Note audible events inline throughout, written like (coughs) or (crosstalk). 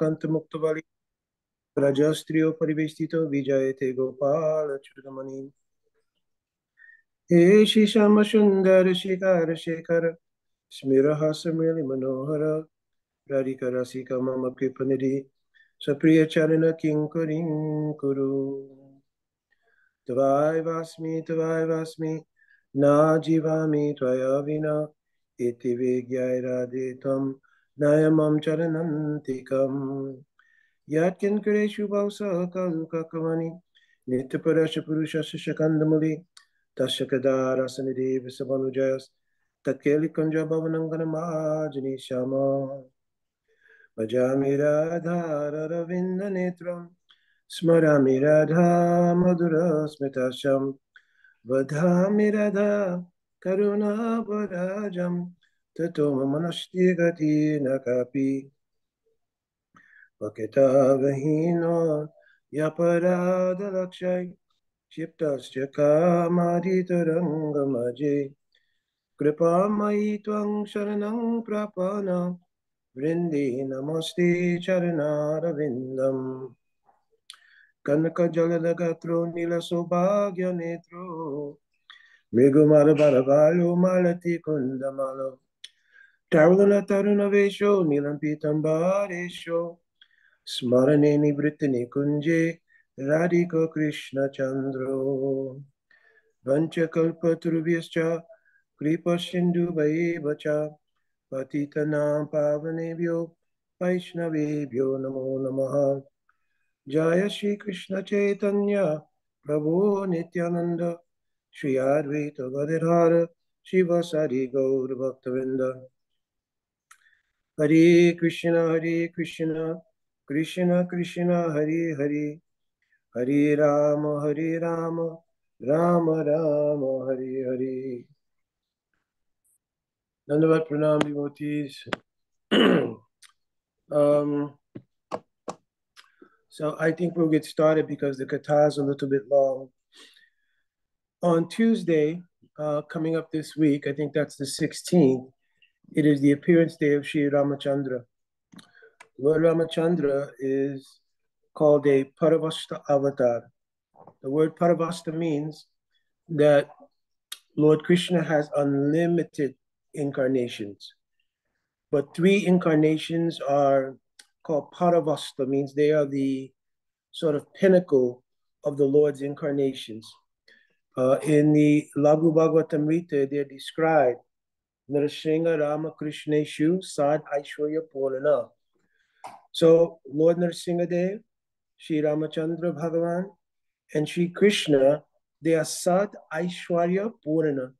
कान्तमुक्तबलि रजस्त्रियोपरिवेष्टितो विजयते गोपालच्युतमणिम् एषि श्यामसुन्दरशिकारशेखर स्मिरः स्मृलिमनोहर राधिकरसिक मम कृपनिधि सप्रियचरण किङ्करीं कुरु त्वायवास्मि त्वायवास्मि न जीवामि त्वया विना इति राधे त्वम् Nayamam Charanantikam Yatkin Kureshu Bhavsa Kaluka Kamani Nityaparasha Purusha Sishakandamali Tashakadara Sanideva Sabanujaya's तत्केलिकुञ्ज भवनङ्गनमाजनि Shyama भजामि राधारविन्दनेत्रं स्मरामि राधा मधुरस्मिताशं वधामि राधा करुणापराजम् ततो मम नष्टि गति न कापि वकितावहीनो व्यपराधलक्षै क्षिप्तश्च कामादितरङ्गमजे कृपामयि त्वं शरणं प्रपन वृन्दे नमस्ते चरणारविन्दम्। कनकजलदगत्रो नीलसौभाग्यनेत्रो। मृगुमलबलबालो मालति कुन्दमालो। Tarulana Tarunavesho Nilampitambaresho. Smarane Nibritini Kunje Radhika Krishna Chandro. Vancha Kalpa Turubhyascha Kripa Sindhu Bayebacha Patitanam Pavanebhyo Vaishnavebhyo Namo Namaha. Jaya Shri Krishna Chaitanya Prabhu Nityananda Shri Advaita Gadadhara Shiva Sadi Gaur Bhaktavinda. Hare Krishna, Hare Krishna, Krishna Krishna, Hare Hare, Hare Rama, Hare Rama, Rama Rama, Hare Hare. Dandavat Pranam devotees. (clears throat) um, so I think we'll get started because the katha is a little bit long. On Tuesday, uh, coming up this week, I think that's the 16th, it is the appearance day of Sri Ramachandra. Lord Ramachandra is called a Paravasta avatar. The word Paravasta means that Lord Krishna has unlimited incarnations. But three incarnations are called Paravasta, means they are the sort of pinnacle of the Lord's incarnations. Uh, in the Laghu Bhagavatamrita, they're described Narasingha Rama Krishneshu Sad Aishwarya Purana. So Lord Narasimhadev, Sri Ramachandra Bhagavan, and Sri Krishna, they are Sad Aishwarya Purana.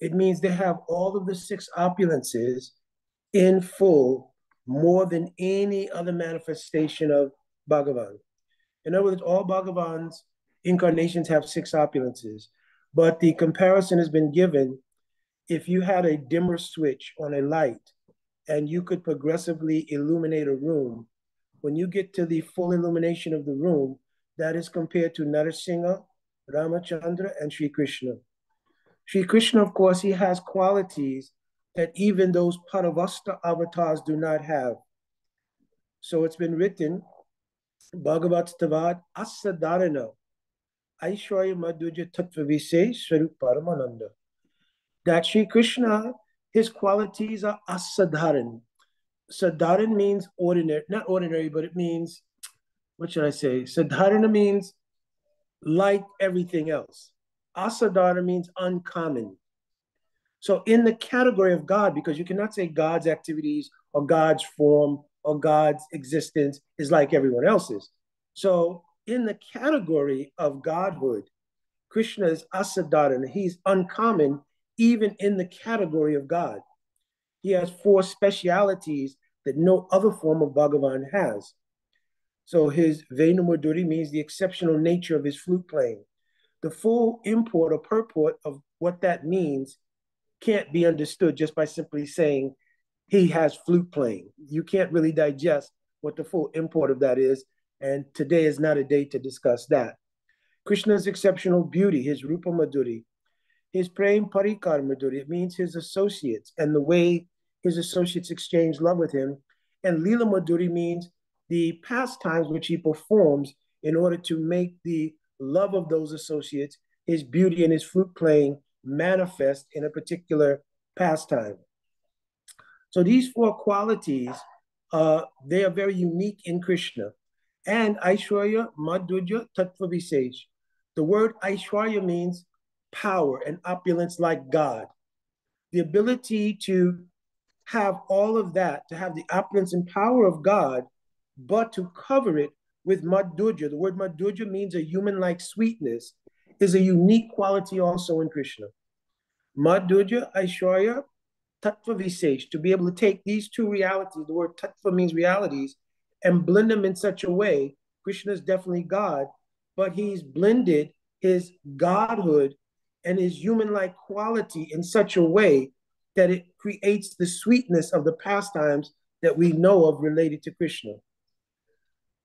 It means they have all of the six opulences in full, more than any other manifestation of Bhagavan. In other words, all Bhagavan's incarnations have six opulences, but the comparison has been given if you had a dimmer switch on a light and you could progressively illuminate a room, when you get to the full illumination of the room, that is compared to Narasimha, Ramachandra, and Sri Krishna. Sri Krishna, of course, he has qualities that even those Paravasta avatars do not have. So it's been written, Bhagavat Stavad Asadarana, Aishwarya Madhuja Tattva Vise Swarup Paramananda. That Sri Krishna, his qualities are asadharan. Sadharan means ordinary, not ordinary, but it means, what should I say? Sadharana means like everything else. Asadhara means uncommon. So, in the category of God, because you cannot say God's activities or God's form or God's existence is like everyone else's. So, in the category of Godhood, Krishna is asadharana. He's uncommon even in the category of God. He has four specialities that no other form of Bhagavan has. So his Venu Madhuri means the exceptional nature of his flute playing. The full import or purport of what that means can't be understood just by simply saying he has flute playing. You can't really digest what the full import of that is. And today is not a day to discuss that. Krishna's exceptional beauty, his Rupa Madhuri, his Prem Parikar Madhuri, it means his associates and the way his associates exchange love with him. And Lila Madhuri means the pastimes which he performs in order to make the love of those associates, his beauty and his flute playing manifest in a particular pastime. So these four qualities, uh, they are very unique in Krishna. And Aishwarya, Madhurya, Tattva Visesh. The word Aishwarya means power and opulence like God. The ability to have all of that, to have the opulence and power of God, but to cover it with Madhurya. The word Madhurya means a human like sweetness, is a unique quality also in Krishna. Madhurya, Aishwarya, Tattva Visesh, to be able to take these two realities, the word Tattva means realities, and blend them in such a way. Krishna is definitely God, but he's blended his godhood and his human like quality in such a way that it creates the sweetness of the pastimes that we know of related to Krishna.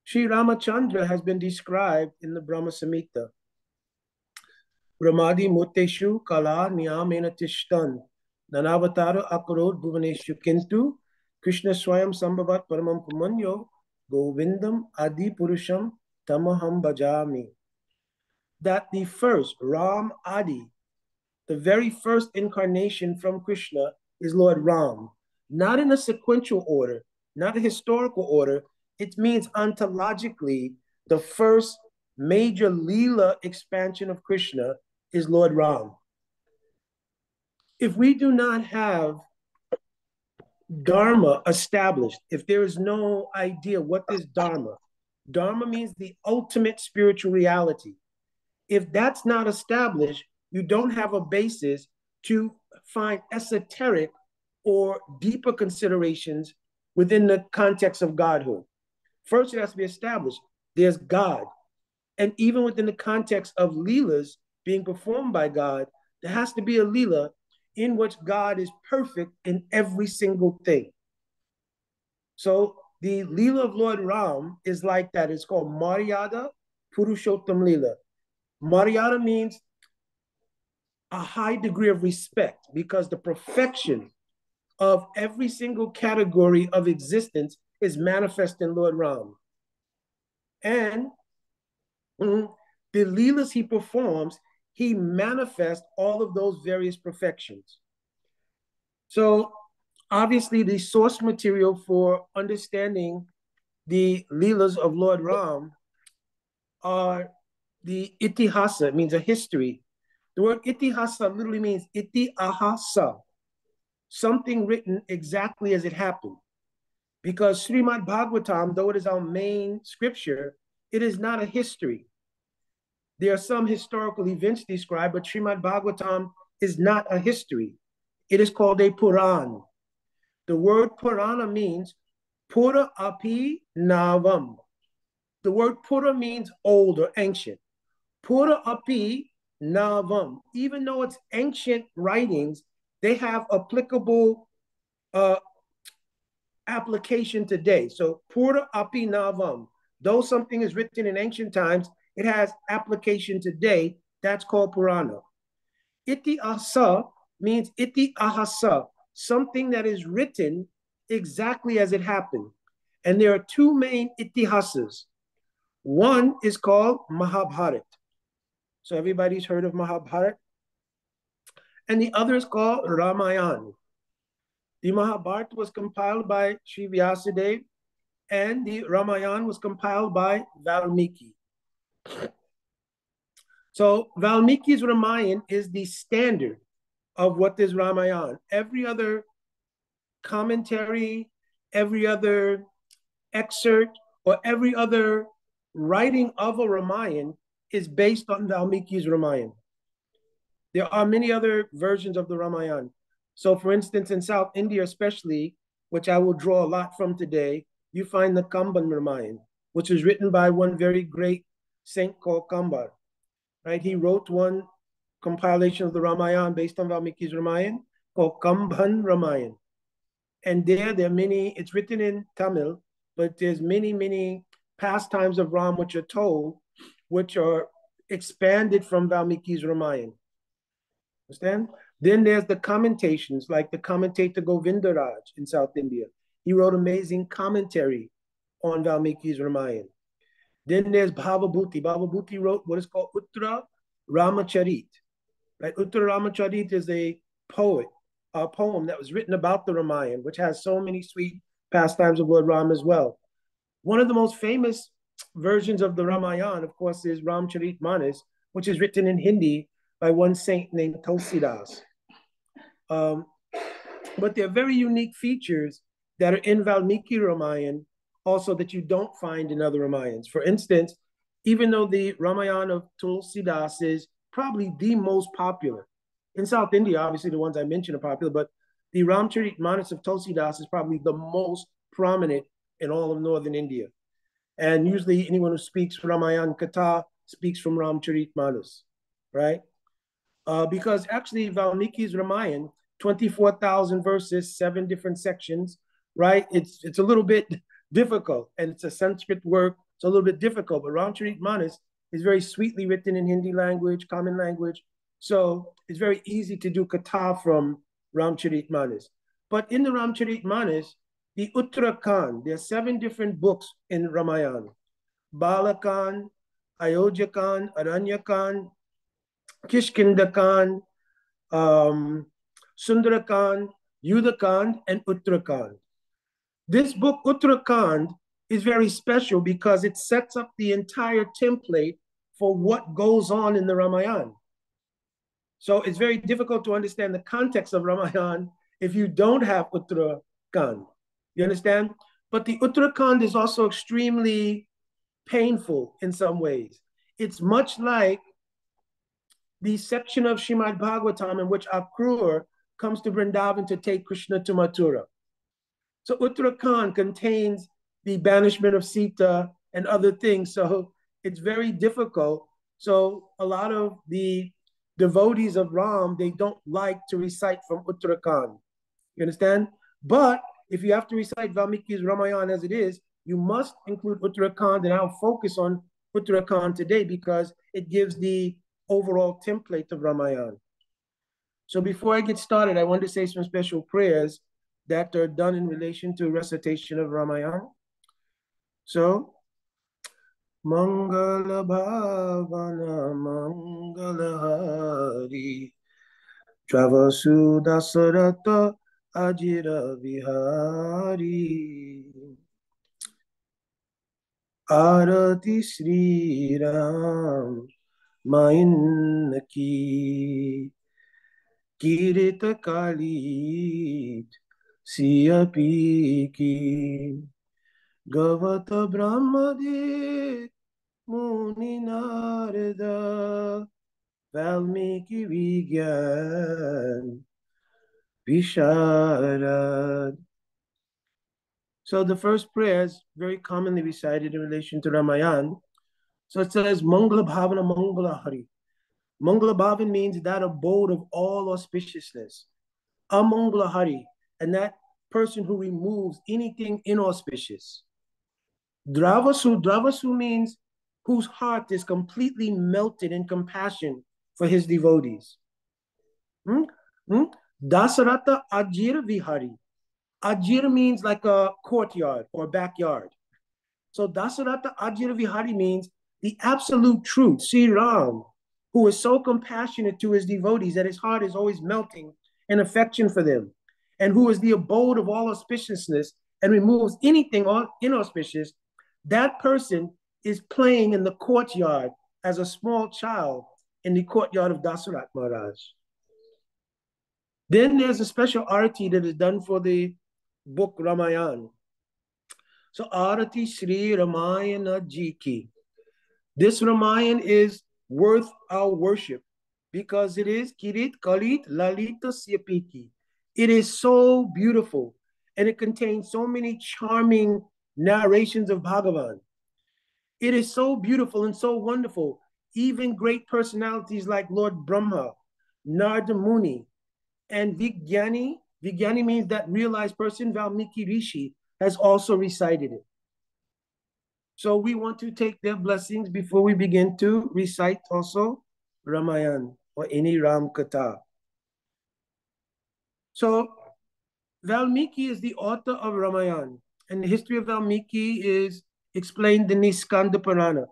Sri Ramachandra has been described in the Brahma Samhita. Ramadi Muteshu Kala Niyamena Tishtan Nanavatara Akarod Bhuvaneshu Kintu Krishna Swayam Sambhavat Paramam Pumanyo Govindam Adi Purusham Tamaham Bhajami. That the first Ram Adi, the very first incarnation from Krishna is Lord Ram, not in a sequential order, not a historical order. It means ontologically, the first major Leela expansion of Krishna is Lord Ram. If we do not have Dharma established, if there is no idea what is Dharma, Dharma means the ultimate spiritual reality. If that's not established, you don't have a basis to find esoteric or deeper considerations within the context of Godhood. First, it has to be established there's God. And even within the context of Leelas being performed by God, there has to be a Leela in which God is perfect in every single thing. So the Leela of Lord Ram is like that. It's called Maryada Purushottam Leela. Maryada means a high degree of respect because the perfection of every single category of existence is manifest in Lord Ram. And mm, the Leelas he performs, he manifests all of those various perfections. So obviously the source material for understanding the Leelas of Lord Ram are the Itihasa, it means a history. The word Itihasa literally means Iti Ahasa, something written exactly as it happened. Because Srimad Bhagavatam, though it is our main scripture, it is not a history. There are some historical events described, but Srimad Bhagavatam is not a history. It is called a Puran. The word Purana means Pura api navam. The word Pura means old or ancient. Pura api navam. Even though it's ancient writings, they have applicable uh, application today. So Pura api navam. Though something is written in ancient times, it has application today. That's called Purana. Iti asa means iti ahasa, something that is written exactly as it happened. And there are two main itihasas. One is called Mahabharat. So everybody's heard of Mahabharat. And the other is called Ramayana. The Mahabharata was compiled by Sri Vyasadeva, and the Ramayana was compiled by Valmiki. So Valmiki's Ramayana is the standard of what is Ramayana. Every other commentary, every other excerpt, or every other writing of a Ramayana is based on Valmiki's Ramayana. There are many other versions of the Ramayana. So, for instance, in South India, especially, which I will draw a lot from today, you find the Kamban Ramayana, which was written by one very great saint called Kambar. Right? He wrote one compilation of the Ramayana based on Valmiki's Ramayana called Kamban Ramayana. And there, there are many, it's written in Tamil, but there's many, many pastimes of Ram which are told, which are expanded from Valmiki's Ramayana. Understand? Then there's the commentations, like the commentator Govindaraj in South India. He wrote amazing commentary on Valmiki's Ramayana. Then there's Bhavabhuti. Bhavabhuti wrote what is called Uttara Ramacharit. Right? Uttara Ramacharit is a poet, a poem that was written about the Ramayana, which has so many sweet pastimes of Lord Ram as well. One of the most famous versions of the Ramayana, of course, is Ramcharit Manas, which is written in Hindi by one saint named Tulsidas. Um, but there are very unique features that are in Valmiki Ramayana also that you don't find in other Ramayans. For instance, even though the Ramayana of Tulsidas is probably the most popular, in South India, obviously the ones I mentioned are popular, but the Ramcharit Manas of Tulsidas is probably the most prominent in all of northern India. And usually anyone who speaks Ramayan Katha speaks from Ramcharit Manas, right? Uh, because actually Valmiki's Ramayana, 24,000 verses, seven different sections, right? It's it's a little bit (laughs) difficult and it's a Sanskrit work. It's a little bit difficult, but Ramcharit Manas is very sweetly written in Hindi language, common language. So it's very easy to do katha from Ramcharit Manas. But in the Ramcharit Manas, the Uttarakhand, there are seven different books in Ramayana. Balakan, Ayodhyakan, Aranyakan, Kishkindakan, um, Sundarakan, Yudakan, and Uttarakhand. This book, Uttarakhand, is very special because it sets up the entire template for what goes on in the Ramayana. So it's very difficult to understand the context of Ramayana if you don't have Uttarakhand. You understand? But the Uttarakhand is also extremely painful in some ways. It's much like the section of Shrimad Bhagavatam in which Akrur comes to Vrindavan to take Krishna to Mathura. So Uttarakhand contains the banishment of Sita and other things. So it's very difficult. So a lot of the devotees of Ram, they don't like to recite from Uttarakhand. You understand? But if you have to recite Valmiki's Ramayana as it is, you must include Uttarakhand, and I'll focus on Uttarakhand today because it gives the overall template of Ramayana. So before I get started, I want to say some special prayers that are done in relation to recitation of Ramayana. So Mangala Bhavana Mangala Hari Travasu Dasarata Ajira Vihari Arati Sri Ram Main Ki Kirit Kalit Siapi Ki गवत ब्रह्मदेव मुनि नारद वाल्मीकि विज्ञान Visharad. So the first prayer is very commonly recited in relation to Ramayana. So it says Mangala Bhavana Mangala Hari. Mangala Bhavan means that abode of all auspiciousness. Amangala Hari, and that person who removes anything inauspicious. Dravasu, Dravasu means whose heart is completely melted in compassion for his devotees. Hmm? Hmm? Dasarata Ajir Vihari. Ajir means like a courtyard or backyard. So Dasarata Ajir Vihari means the absolute truth, Sri Ram, who is so compassionate to his devotees that his heart is always melting in affection for them, and who is the abode of all auspiciousness and removes anything inauspicious that person is playing in the courtyard as a small child in the courtyard of Dasarat Maharaj. Then there's a special arati that is done for the book Ramayana. So Arati Sri Ramayana Jiki. This Ramayana is worth our worship because it is Kirit Kalit Lalita Syapiki. It is so beautiful and it contains so many charming narrations of Bhagavan. It is so beautiful and so wonderful. Even great personalities like Lord Brahma, Narada Muni, and Vigyani. Vigyani means that realized person, Valmiki Rishi, has also recited it. So we want to take their blessings before we begin to recite also Ramayan or any Ram Katha. So Valmiki is the author of Ramayan. and the history of Valmiki is explained in the Skanda Purana.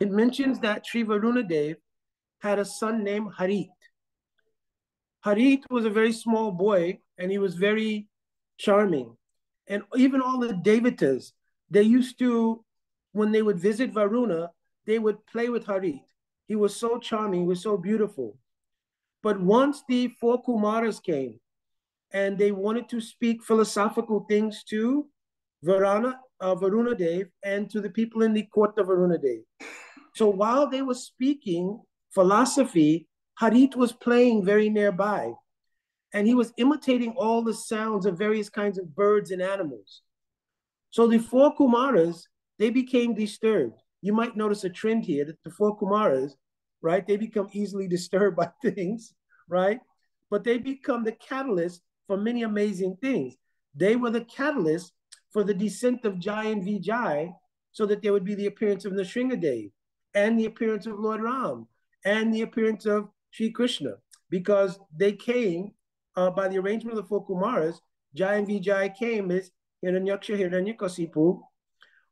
It mentions that Sri Varunadev had a son named Harit. Harit was a very small boy and he was very charming. And even all the Devatas, they used to, when they would visit Varuna, they would play with Harit. He was so charming, he was so beautiful. But once the four Kumaras came and they wanted to speak philosophical things to Varuna, uh, Varuna Dev and to the people in the court of Varuna Dev. So while they were speaking philosophy, Harit was playing very nearby and he was imitating all the sounds of various kinds of birds and animals. So the four Kumaras, they became disturbed. You might notice a trend here that the four Kumaras, right, they become easily (laughs) disturbed by things, right? But they become the catalyst for many amazing things. They were the catalyst for the descent of Jai and Vijay so that there would be the appearance of Nrsingadev and the appearance of Lord Ram and the appearance of Sri Krishna because they came uh, by the arrangement of the four Kumaras. Jai and Vijay came as Hiranyaksha, Hiranyakasipu,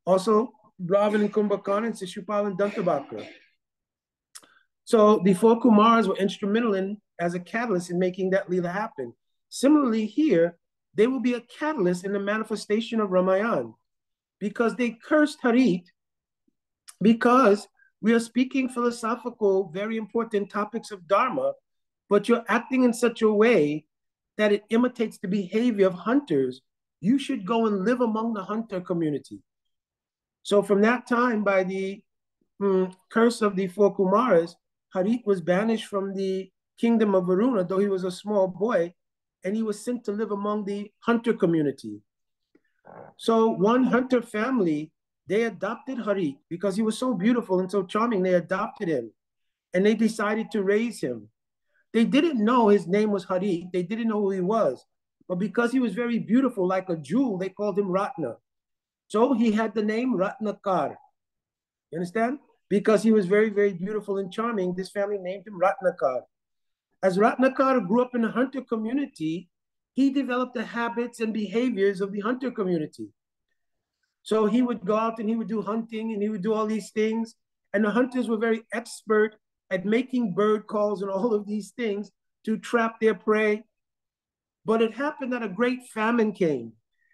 also Ravan and Kumbhakarna and Shishupal and Dantavakra. So the four Kumaras were instrumental in as a catalyst in making that Leela happen. Similarly, here, they will be a catalyst in the manifestation of Ramayan because they cursed Harit because we are speaking philosophical, very important topics of Dharma, but you're acting in such a way that it imitates the behavior of hunters. You should go and live among the hunter community. So from that time, by the mm, curse of the four Kumaras, Harit was banished from the kingdom of Varuna, though he was a small boy, and he was sent to live among the hunter community. So one hunter family, they adopted Hari because he was so beautiful and so charming. They adopted him and they decided to raise him. They didn't know his name was Hari. They didn't know who he was. But because he was very beautiful, like a jewel, they called him Ratna. So he had the name Ratnakar. You understand? Because he was very, very beautiful and charming, this family named him Ratnakar. As Ratnakar grew up in a hunter community, he developed the habits and behaviors of the hunter community. So he would go out and he would do hunting and he would do all these things. And the hunters were very expert at making bird calls and all of these things to trap their prey. But it happened that a great famine came.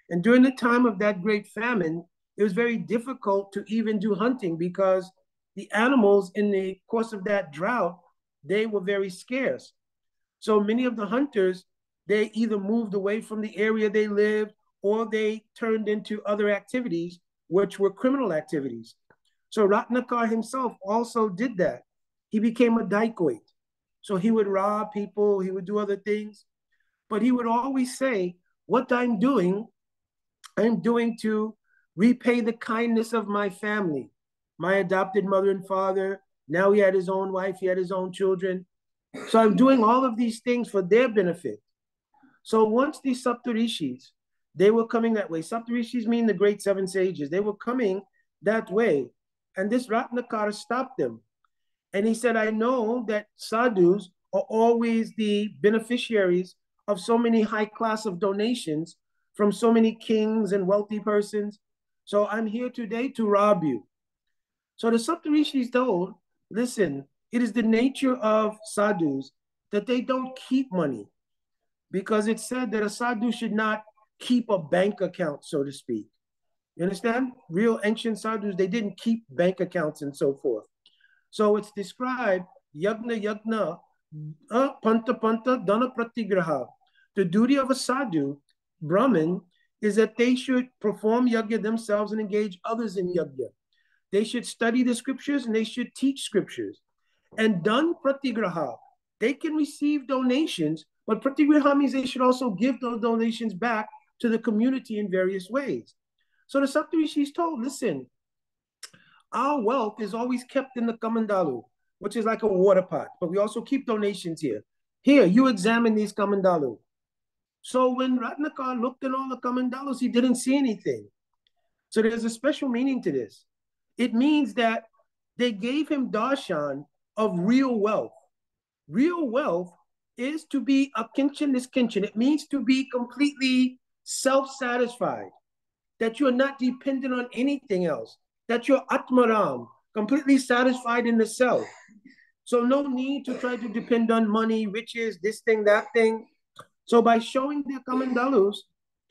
And during the time of that great famine, it was very difficult to even do hunting because the animals in the course of that drought, they were very scarce. So many of the hunters, they either moved away from the area they lived or they turned into other activities, which were criminal activities. So Ratnakar himself also did that. He became a dacoit. So he would rob people, he would do other things, but he would always say, What I'm doing, I'm doing to repay the kindness of my family, my adopted mother and father. Now he had his own wife, he had his own children. So I'm doing all of these things for their benefit. So once these Saptarishis, they were coming that way. Saptarishis mean the great seven sages. They were coming that way. And this Ratnakara stopped them. And he said, I know that sadhus are always the beneficiaries of so many high class of donations from so many kings and wealthy persons. So I'm here today to rob you. So the Saptarishis told, listen, it is the nature of sadhus that they don't keep money because it said that a sadhu should not keep a bank account, so to speak. You understand? Real ancient sadhus, they didn't keep bank accounts and so forth. So it's described yagna yagna uh, panta panta dana pratigraha. The duty of a sadhu, Brahmin, is that they should perform yagya themselves and engage others in yagya. They should study the scriptures and they should teach scriptures and done pratigraha. They can receive donations, but pratigraha means they should also give those donations back to the community in various ways. So the Saptarishis told, listen, our wealth is always kept in the kamandalu, which is like a water pot, but we also keep donations here. Here, you examine these kamandalu. So when Ratnakar looked at all the kamandalus, he didn't see anything. So there's a special meaning to this. It means that they gave him darshan of real wealth. Real wealth is to be a kinchin is kinchin. It means to be completely self-satisfied. that you're not dependent on anything else, that you're atmaram, completely satisfied in the self. So no need to try to depend on money, riches, this thing, that thing. So by showing their kamandalus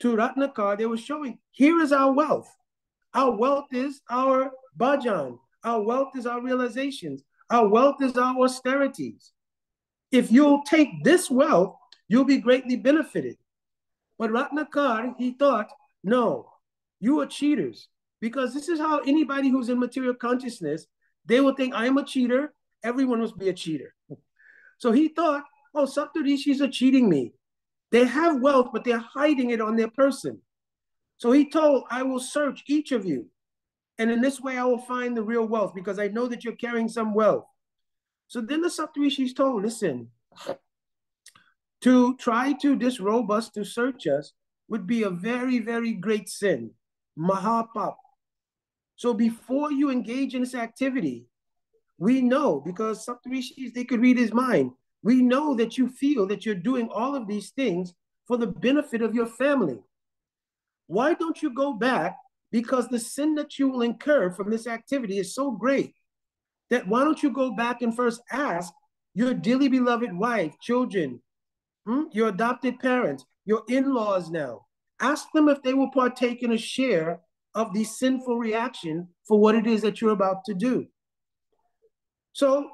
to Ratnakar, they were showing, here is our wealth. Our wealth is our bhajan. Our wealth is our realizations. Our wealth is our austerities. If you'll take this wealth, you'll be greatly benefited. But Ratnakar, he thought, no, you are cheaters. Because this is how anybody who's in material consciousness, they will think, I am a cheater. Everyone must be a cheater. So he thought, oh, Saptarishis are cheating me. They have wealth, but they're hiding it on their person. So he told, I will search each of you. And in this way, I will find the real wealth because I know that you're carrying some wealth. So then the Saptarishis told, listen, to try to disrobe us, to search us, would be a very, very great sin. Mahapap. So before you engage in this activity, we know because Saptarishis, they could read his mind. We know that you feel that you're doing all of these things for the benefit of your family. Why don't you go back? Because the sin that you will incur from this activity is so great that why don't you go back and first ask your dearly beloved wife, children, hmm, your adopted parents, your in laws now? Ask them if they will partake in a share of the sinful reaction for what it is that you're about to do. So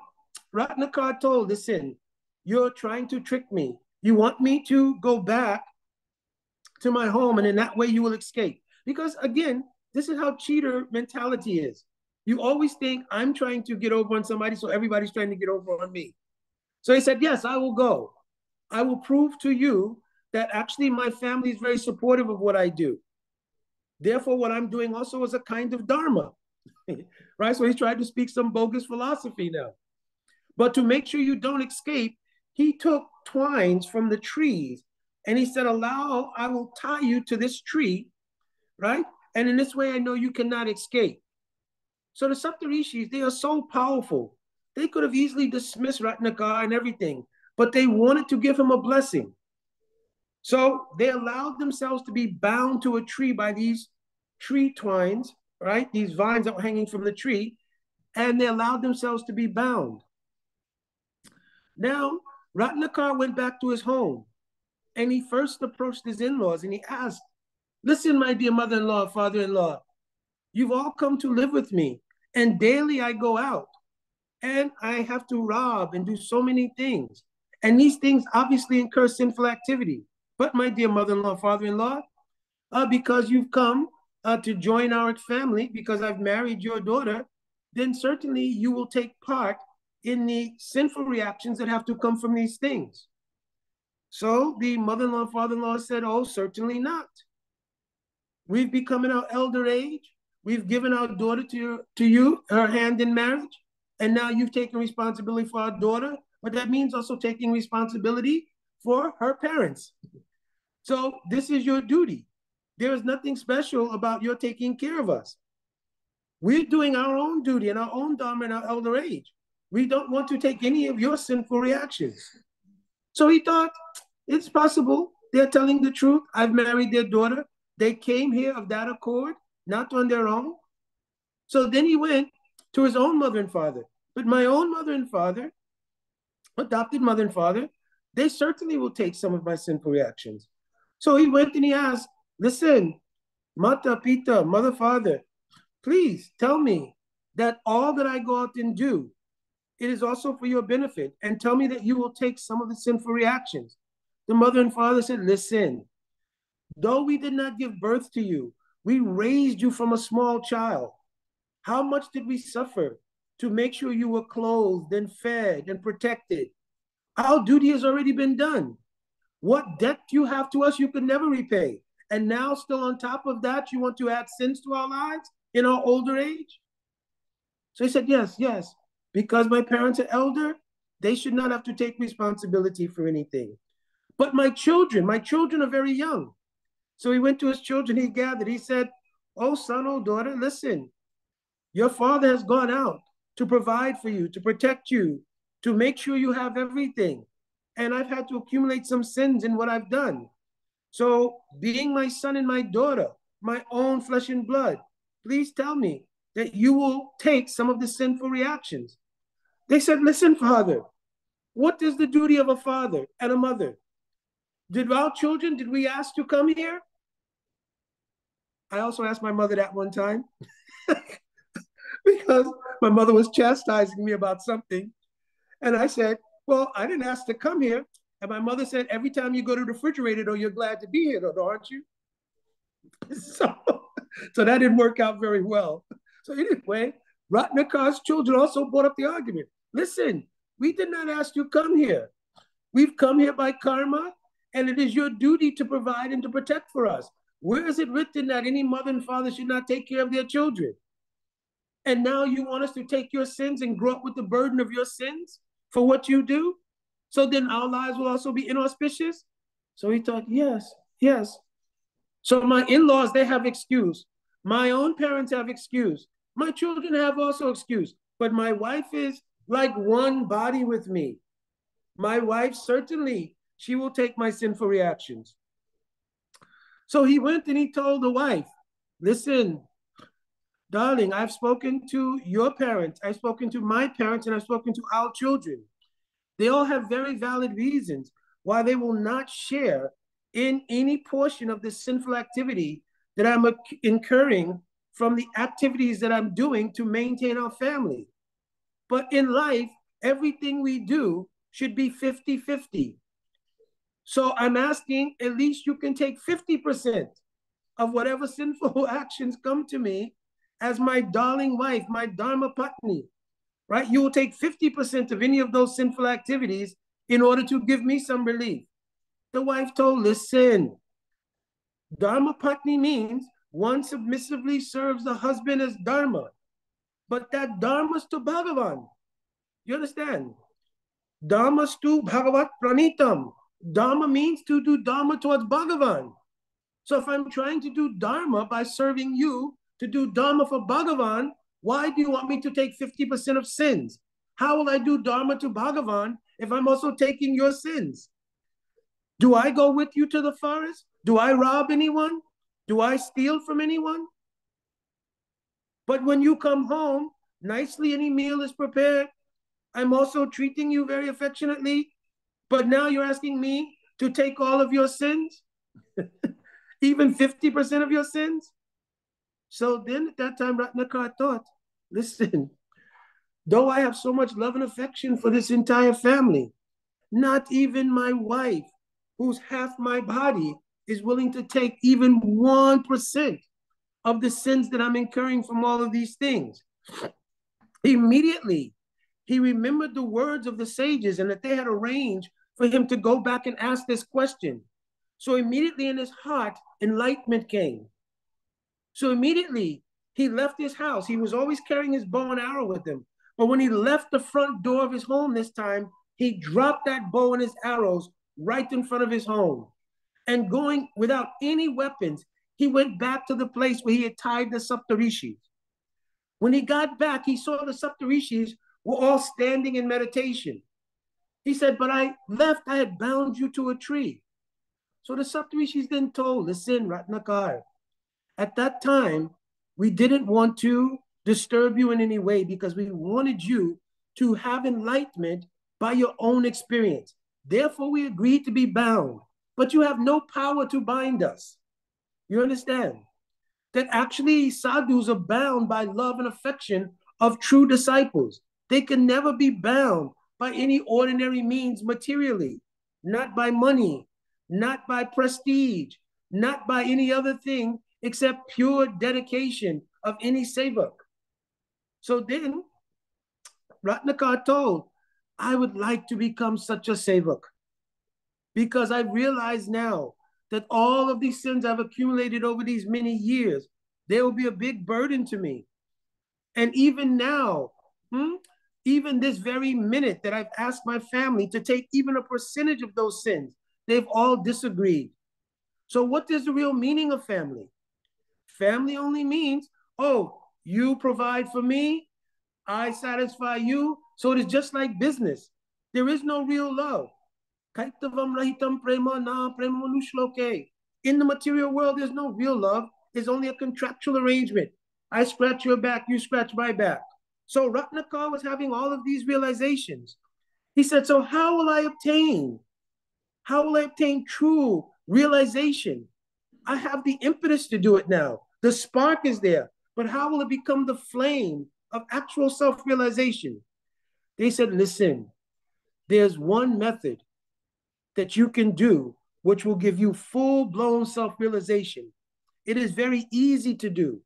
Ratnakar told, listen, you're trying to trick me. You want me to go back to my home, and in that way you will escape. Because again, this is how cheater mentality is. You always think I'm trying to get over on somebody, so everybody's trying to get over on me. So he said, Yes, I will go. I will prove to you that actually my family is very supportive of what I do. Therefore, what I'm doing also is a kind of dharma, (laughs) right? So he's trying to speak some bogus philosophy now. But to make sure you don't escape, he took twines from the trees and he said, Allow, I will tie you to this tree, right? And in this way, I know you cannot escape. So the Saptarishis, they are so powerful. They could have easily dismissed Ratnakar and everything, but they wanted to give him a blessing. So they allowed themselves to be bound to a tree by these tree twines, right? These vines that were hanging from the tree, and they allowed themselves to be bound. Now, Ratnakar went back to his home and he first approached his in laws and he asked, Listen, my dear mother in law, father in law, you've all come to live with me, and daily I go out and I have to rob and do so many things. And these things obviously incur sinful activity. But my dear mother-in-law, father-in-law, uh, because you've come uh, to join our family, because I've married your daughter, then certainly you will take part in the sinful reactions that have to come from these things. So the mother-in-law, father-in-law said, oh, certainly not. We've become in our elder age. We've given our daughter to, to you, her hand in marriage. And now you've taken responsibility for our daughter. But that means also taking responsibility for her parents. So this is your duty. There is nothing special about your taking care of us. We're doing our own duty and our own dharma in our elder age. We don't want to take any of your sinful reactions. So he thought, it's possible. They're telling the truth. I've married their daughter. They came here of that accord, not on their own. So then he went to his own mother and father. But my own mother and father, adopted mother and father, they certainly will take some of my sinful reactions. So he went and he asked, listen, Mata Pita, mother, father, please tell me that all that I go out and do, it is also for your benefit. And tell me that you will take some of the sinful reactions. The mother and father said, listen, though we did not give birth to you, we raised you from a small child. How much did we suffer to make sure you were clothed and fed and protected? Our duty has already been done. What debt you have to us, you could never repay. And now, still on top of that, you want to add sins to our lives in our older age? So he said, Yes, yes. Because my parents are elder, they should not have to take responsibility for anything. But my children, my children are very young. So he went to his children, he gathered, he said, Oh, son, oh, daughter, listen. Your father has gone out to provide for you, to protect you, to make sure you have everything. And I've had to accumulate some sins in what I've done. So, being my son and my daughter, my own flesh and blood, please tell me that you will take some of the sinful reactions. They said, Listen, Father, what is the duty of a father and a mother? Did our children, did we ask to come here? I also asked my mother that one time (laughs) because my mother was chastising me about something. And I said, Well, I didn't ask to come here. And my mother said, Every time you go to the refrigerator, though, you're glad to be here, though, aren't you? (laughs) So, so that didn't work out very well. So, anyway, Ratnakar's children also brought up the argument listen, we did not ask you to come here. We've come here by karma, and it is your duty to provide and to protect for us. Where is it written that any mother and father should not take care of their children? And now you want us to take your sins and grow up with the burden of your sins for what you do? So then our lives will also be inauspicious? So he thought, yes, yes. So my in-laws, they have excuse. My own parents have excuse. My children have also excuse. But my wife is like one body with me. My wife, certainly, she will take my sinful reactions. So he went and he told the wife, listen, darling, I've spoken to your parents, I've spoken to my parents, and I've spoken to our children. They all have very valid reasons why they will not share in any portion of this sinful activity that I'm incurring from the activities that I'm doing to maintain our family. But in life, everything we do should be 50 50. So I'm asking, at least you can take 50% of whatever sinful (laughs) actions come to me as my darling wife, my Dharma Patni, right? You will take 50% of any of those sinful activities in order to give me some relief. The wife told, listen, Dharma Patni means one submissively serves the husband as Dharma, but that Dharma is to Bhagavan. You understand? Dharma to Bhagavat Pranitam. Dharma means to do Dharma towards Bhagavan. So if I'm trying to do Dharma by serving you to do Dharma for Bhagavan, why do you want me to take 50% of sins? How will I do Dharma to Bhagavan if I'm also taking your sins? Do I go with you to the forest? Do I rob anyone? Do I steal from anyone? But when you come home, nicely any meal is prepared. I'm also treating you very affectionately. But now you're asking me to take all of your sins, (laughs) even 50% of your sins. So then at that time, Ratnakar thought, listen, though I have so much love and affection for this entire family, not even my wife, who's half my body, is willing to take even 1% of the sins that I'm incurring from all of these things. Immediately, he remembered the words of the sages and that they had arranged for him to go back and ask this question. So immediately in his heart, enlightenment came. So immediately he left his house. He was always carrying his bow and arrow with him. But when he left the front door of his home this time, he dropped that bow and his arrows right in front of his home. And going without any weapons, he went back to the place where he had tied the Saptarishis. When he got back, he saw the Saptarishis were all standing in meditation. He said, But I left, I had bound you to a tree. So the Saptarishis then told, Listen, Ratnakar, at that time, we didn't want to disturb you in any way because we wanted you to have enlightenment by your own experience. Therefore, we agreed to be bound, but you have no power to bind us. You understand? That actually sadhus are bound by love and affection of true disciples. They can never be bound by any ordinary means materially, not by money, not by prestige, not by any other thing except pure dedication of any sevak. So then Ratnakar told, I would like to become such a sevak because I realize now that all of these sins I've accumulated over these many years, they will be a big burden to me. And even now, hmm, even this very minute that I've asked my family to take even a percentage of those sins, they've all disagreed. So, what is the real meaning of family? Family only means, oh, you provide for me, I satisfy you. So it is just like business. There is no real love. In the material world, there's no real love. is only a contractual arrangement. I scratch your back, you scratch my back. So Ratnakar was having all of these realizations. He said, So how will I obtain? How will I obtain true realization? I have the impetus to do it now. The spark is there, but how will it become the flame of actual self realization? They said, Listen, there's one method that you can do which will give you full blown self realization. It is very easy to do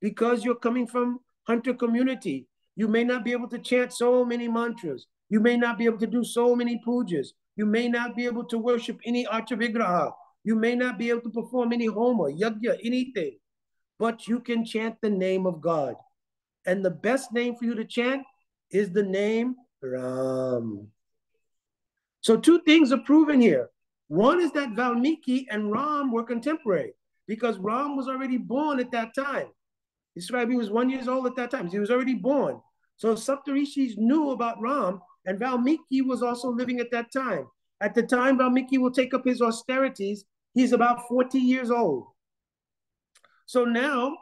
because you're coming from hunter community. You may not be able to chant so many mantras. You may not be able to do so many pujas. You may not be able to worship any archa Archavigraha. You may not be able to perform any homa, yajna, anything. But you can chant the name of God. And the best name for you to chant is the name Ram. So two things are proven here. One is that Valmiki and Ram were contemporary because Ram was already born at that time. Israel he was one years old at that time. He was already born. So Saptarishis knew about Ram, and Valmiki was also living at that time. At the time Valmiki will take up his austerities, he's about 40 years old. So now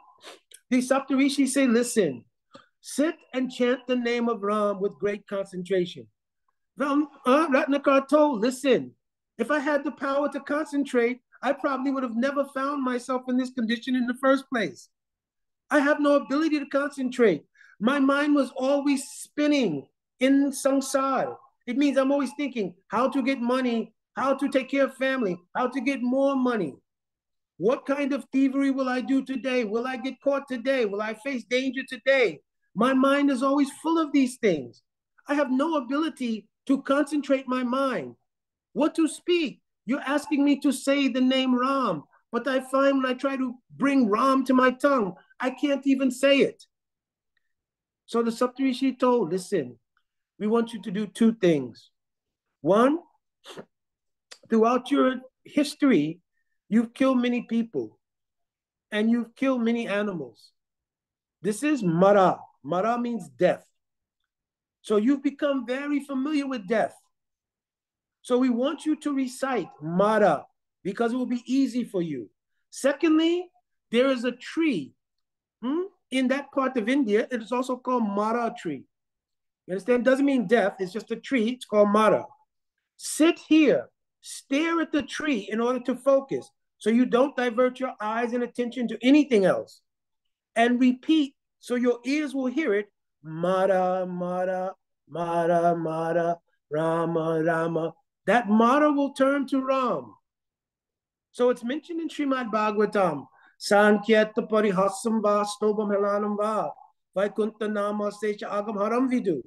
the Saptarishi say, listen, sit and chant the name of Ram with great concentration. Val, uh, Ratnakar told, listen, if I had the power to concentrate, I probably would have never found myself in this condition in the first place. I have no ability to concentrate. My mind was always spinning in samsara. It means I'm always thinking how to get money, how to take care of family, how to get more money. What kind of thievery will I do today? Will I get caught today? Will I face danger today? My mind is always full of these things. I have no ability to concentrate my mind. What to speak? You're asking me to say the name Ram, but I find when I try to bring Ram to my tongue, I can't even say it. So the Saptarishi told, listen, we want you to do two things. One, throughout your history, you've killed many people and you've killed many animals. This is Mara. Mara means death. So you've become very familiar with death. So we want you to recite Mara because it will be easy for you. Secondly, there is a tree hmm, in that part of India. It is also called Mara tree. You understand? It doesn't mean death. It's just a tree. It's called Mara. Sit here, stare at the tree in order to focus so you don't divert your eyes and attention to anything else. And repeat so your ears will hear it. Mara, Mara, Mara, Mara, Rama, Rama, that Mara will turn to Ram. So it's mentioned in Srimad Bhagavatam. Sankyata parihasam va stobam helanam va Vaikuntha nama secha agam haram vidu.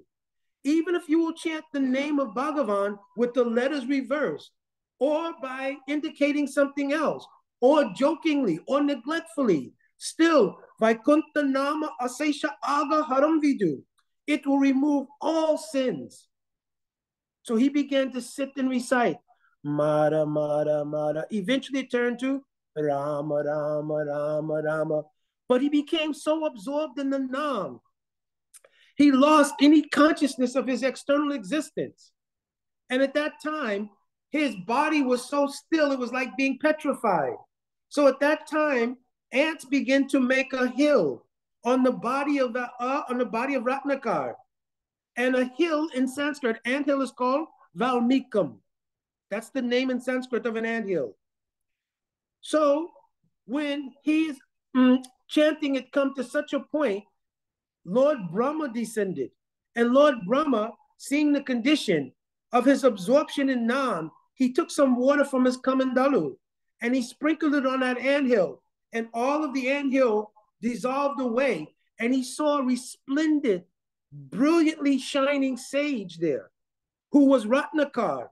Even if you will chant the name of Bhagavan with the letters reversed, or by indicating something else, or jokingly, or neglectfully, still, Vaikuntha nama asesha aga haram vidu. It will remove all sins. So he began to sit and recite Mara, Mara, Mara. Eventually turned to Rama, Rama, Rama, Rama. But he became so absorbed in the Nam, he lost any consciousness of his external existence. And at that time, his body was so still, it was like being petrified. So at that time, ants began to make a hill on the body of the uh, on the body of Ratnakar. And a hill in Sanskrit, ant hill is called Valmikam. That's the name in Sanskrit of an ant hill. So when he's mm, chanting it come to such a point, Lord Brahma descended. And Lord Brahma, seeing the condition of his absorption in Nam, he took some water from his kamandalu and he sprinkled it on that anthill. And all of the anthill dissolved away. And he saw a resplendent brilliantly shining sage there who was Ratnakar,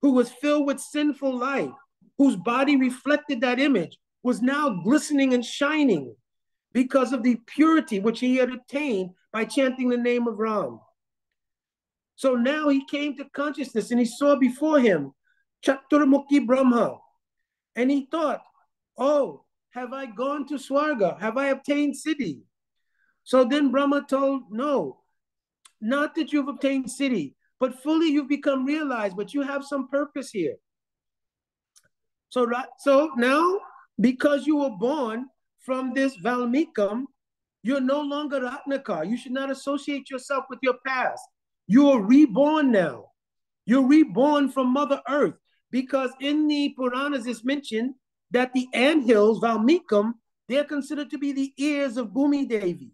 who was filled with sinful life, whose body reflected that image, was now glistening and shining because of the purity which he had attained by chanting the name of Ram. So now he came to consciousness and he saw before him Chaturmukhi Brahma. And he thought, oh, have I gone to Swarga? Have I obtained Siddhi? So then Brahma told, no, not that you've obtained Siddhi, but fully you've become realized, but you have some purpose here. So, so now, because you were born from this Valmikam, you're no longer Ratnakar. You should not associate yourself with your past. You are reborn now. You're reborn from Mother Earth because in the Puranas it's mentioned that the anthills, Valmikam, they're considered to be the ears of Bhumi Devi.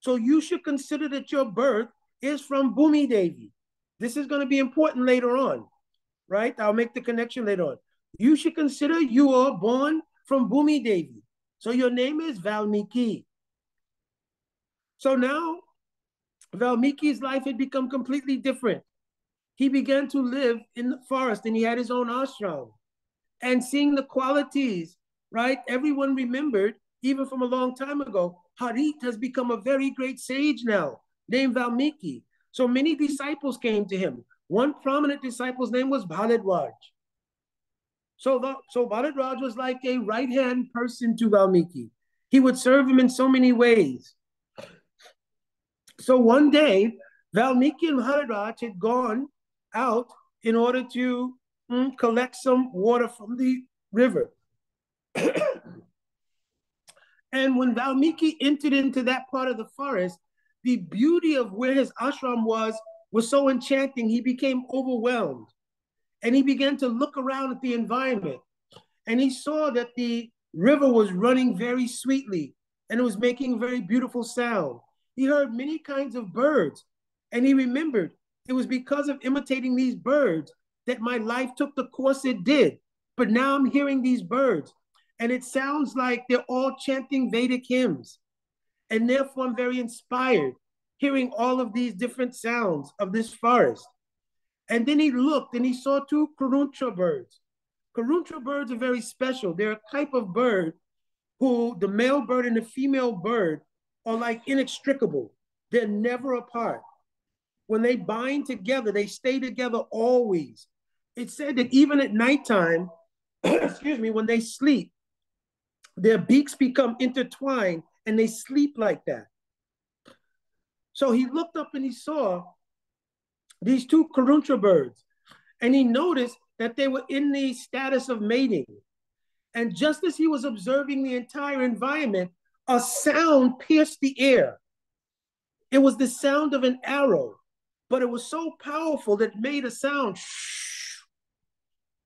So you should consider that your birth is from Bhumi Devi. This is going to be important later on, right? I'll make the connection later on. You should consider you are born from Bhumi Devi. So your name is Valmiki. So now Valmiki's life had become completely different. He began to live in the forest and he had his own ashram. And seeing the qualities, right? Everyone remembered, even from a long time ago, Harit has become a very great sage now, named Valmiki. So many disciples came to him. One prominent disciple's name was Bharadwaj. So, the, so Bharadwaj was like a right-hand person to Valmiki. He would serve him in so many ways. So one day, Valmiki and Bharadwaj had gone out in order to mm, collect some water from the river. (clears throat) and when Valmiki entered into that part of the forest, the beauty of where his ashram was was so enchanting, he became overwhelmed. And he began to look around at the environment. And he saw that the river was running very sweetly and it was making a very beautiful sound. He heard many kinds of birds. And he remembered it was because of imitating these birds that my life took the course it did. But now I'm hearing these birds, and it sounds like they're all chanting Vedic hymns. And therefore, I'm very inspired hearing all of these different sounds of this forest. And then he looked and he saw two Karuntra birds. Karuntra birds are very special. They're a type of bird who the male bird and the female bird are like inextricable. They're never apart. When they bind together, they stay together always. It said that even at nighttime, (clears throat) excuse me, when they sleep, their beaks become intertwined and they sleep like that. So he looked up and he saw these two Karuntra birds, and he noticed that they were in the status of mating. And just as he was observing the entire environment, a sound pierced the air. It was the sound of an arrow, but it was so powerful that made a sound.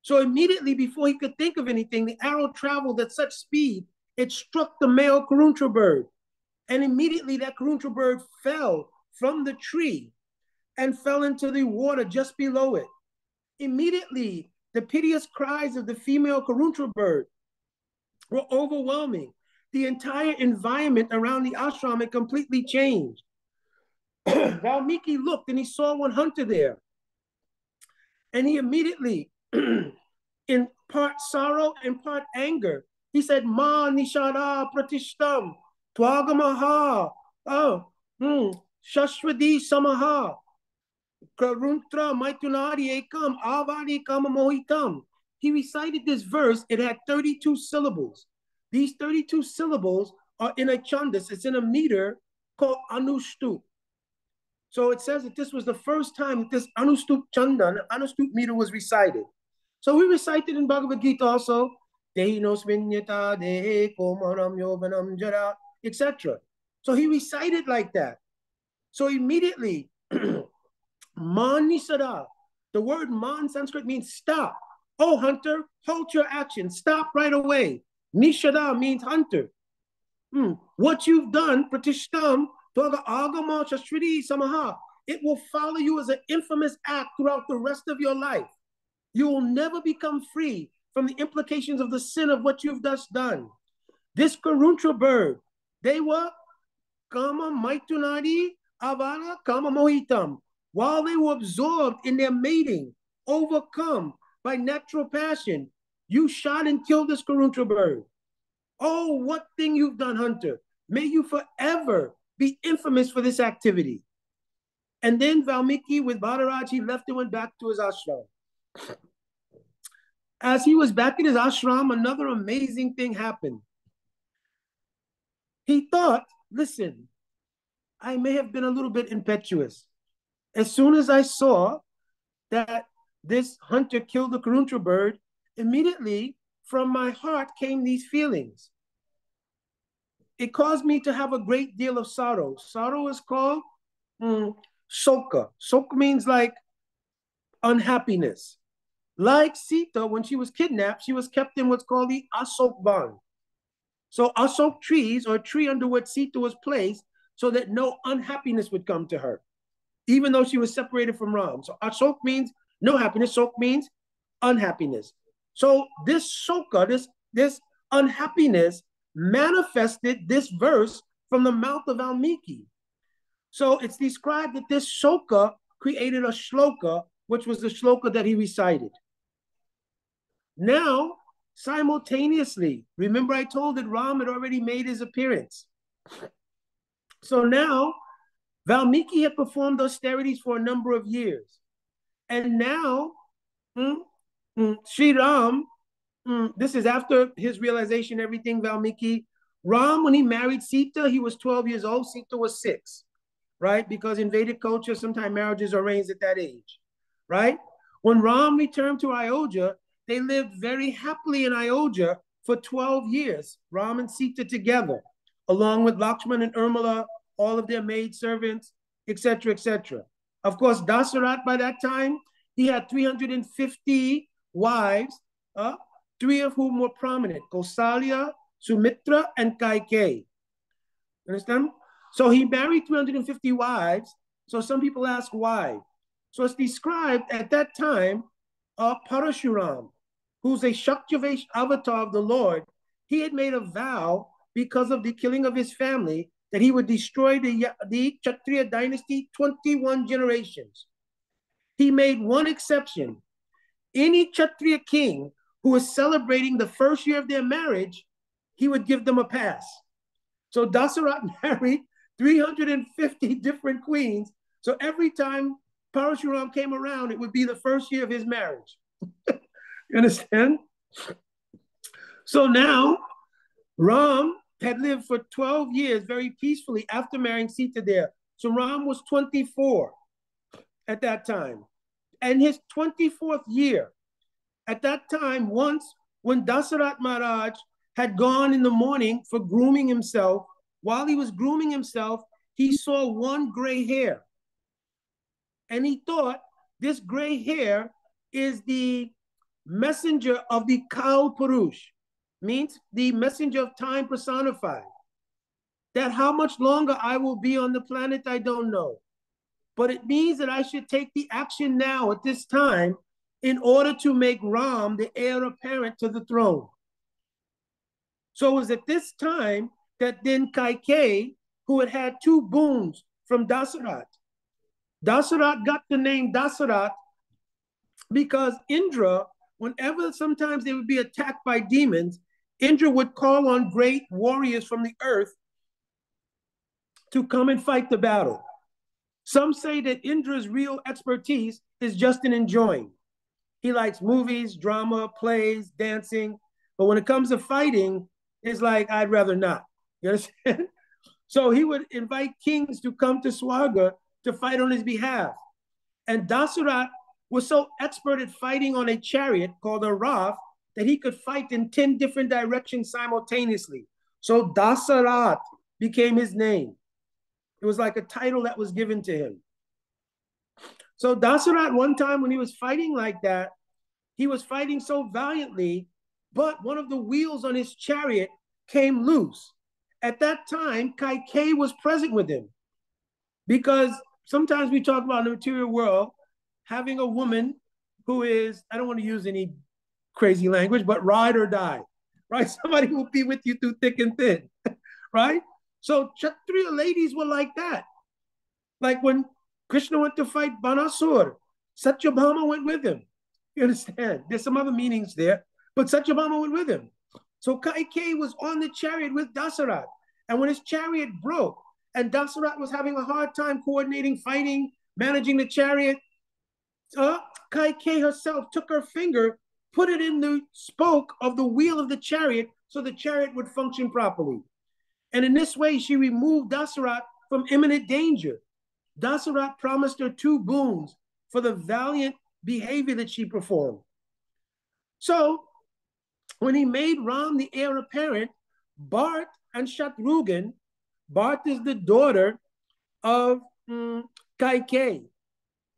So immediately before he could think of anything, the arrow traveled at such speed, it struck the male Karuntra bird. And immediately that Karuntra bird fell from the tree and fell into the water just below it. Immediately, the piteous cries of the female Karuntra bird were overwhelming. The entire environment around the ashram had completely changed. (coughs) Valmiki looked and he saw one hunter there. And he immediately (coughs) in part sorrow and part anger. He said, Ma nishara pratishtam twagamaha oh, hmm, shashwadi samaha karuntra maitunari ekam avadi kama mohitam. He recited this verse. It had 32 syllables. These 32 syllables are in a chandas. It's in a meter called anushtup. So it says that this was the first time this anushtup chanda, anushtup meter was recited. So we recited in Bhagavad Gita also, Dehinosminyata dehe komaram yovanam jara, etc. So he recited like that. So immediately, (clears throat) manisada, the word man Sanskrit means stop. Oh, hunter, halt your action. Stop right away. Nishada means hunter. Hmm. What you've done, pratishtam, agama shastridi samaha, it will follow you as an infamous act throughout the rest of your life. You will never become free from the implications of the sin of what you've thus done. This Karuntra bird, they were Kama Maitunadi Avana Kama Mohitam. While they were absorbed in their mating, overcome by natural passion, you shot and killed this Karuntra bird. Oh, what thing you've done, Hunter. May you forever be infamous for this activity. And then Valmiki with Bharadwaj, he left and went back to his ashram. As he was back in his ashram, another amazing thing happened. He thought, listen, I may have been a little bit impetuous. As soon as I saw that this hunter killed the Karuntra bird, immediately from my heart came these feelings. It caused me to have a great deal of sorrow. Sorrow is called mm, soka. Soka means like unhappiness. Like Sita, when she was kidnapped, she was kept in what's called the Asok Ban. So Asok trees or a tree under which Sita was placed so that no unhappiness would come to her, even though she was separated from Ram. So Asok means no happiness. Sok means unhappiness. So this soka, this, this unhappiness manifested this verse from the mouth of Valmiki. So it's described that this soka created a shloka, which was the shloka that he recited. Now, simultaneously, remember I told that Ram had already made his appearance. So now, Valmiki had performed austerities for a number of years. And now, mm, mm, Sri Ram Mm, this is after his realization, everything, Valmiki. Ram, when he married Sita, he was 12 years old. Sita was six, right? Because in Vedic culture, sometimes marriages are arranged at that age, right? When Ram returned to Ayodhya, they lived very happily in Ayodhya for 12 years, Ram and Sita together, along with Lakshman and Urmila, all of their maid servants, etc., etc. Of course, Dasarat by that time, he had 350 wives, uh, three of whom were prominent, Kausalya, Sumitra, and Kaikeyi. Understand? So he married 350 wives. So some people ask why. So it's described at that time, uh, Parashuram, who's a Shaktivesh avatar of the Lord, he had made a vow because of the killing of his family that he would destroy the, the Kshatriya dynasty 21 generations. He made one exception. Any Kshatriya king who was celebrating the first year of their marriage, he would give them a pass. So Dasarat (laughs) married 350 different queens. So every time Parashuram came around, it would be the first year of his marriage. (laughs) you understand? So now Ram had lived for 12 years very peacefully after marrying Sita there. So Ram was 24 at that time. And his 24th year, at that time, once when Dasarat Maharaj had gone in the morning for grooming himself, while he was grooming himself, he saw one gray hair. And he thought this gray hair is the messenger of the Kal Purush, means the messenger of time personified. That how much longer I will be on the planet, I don't know. But it means that I should take the action now at this time in order to make Ram the heir apparent to the throne. So it was at this time that then Kaikeyi, who had had two boons from Dasarat, Dasarat got the name Dasarat because Indra, whenever sometimes they would be attacked by demons, Indra would call on great warriors from the earth to come and fight the battle. Some say that Indra's real expertise is just in enjoying. He likes movies, drama, plays, dancing. But when it comes to fighting, it's like, I'd rather not. (laughs) You understand? so he would invite kings to come to Swarga to fight on his behalf. And Dasarat was so expert at fighting on a chariot called a Rath that he could fight in 10 different directions simultaneously. So Dasarat became his name. It was like a title that was given to him. So Dasarat, one time when he was fighting like that, he was fighting so valiantly, but one of the wheels on his chariot came loose. At that time, Kaikeyi was present with him because sometimes we talk about the material world having a woman who is, I don't want to use any crazy language, but ride or die, (laughs) right? Somebody will be with you through thick and thin, (laughs) right? So Kshatriya ladies were like that. Like when Krishna went to fight Banasur, Satyabhama went with him. You understand? There's some other meanings there, but Satyabhama went with him. So Kaikeyi was on the chariot with Dasarat. And when his chariot broke, and Dasarat was having a hard time coordinating, fighting, managing the chariot, uh, Kaikeyi herself took her finger, put it in the spoke of the wheel of the chariot so the chariot would function properly. And in this way, she removed Dasarat from imminent danger. Dasarat promised her two boons for the valiant behavior that she performed. So when he made Ram the heir apparent, Bharat and Shatrugan. Bharat is the daughter of um, Kaikeyi.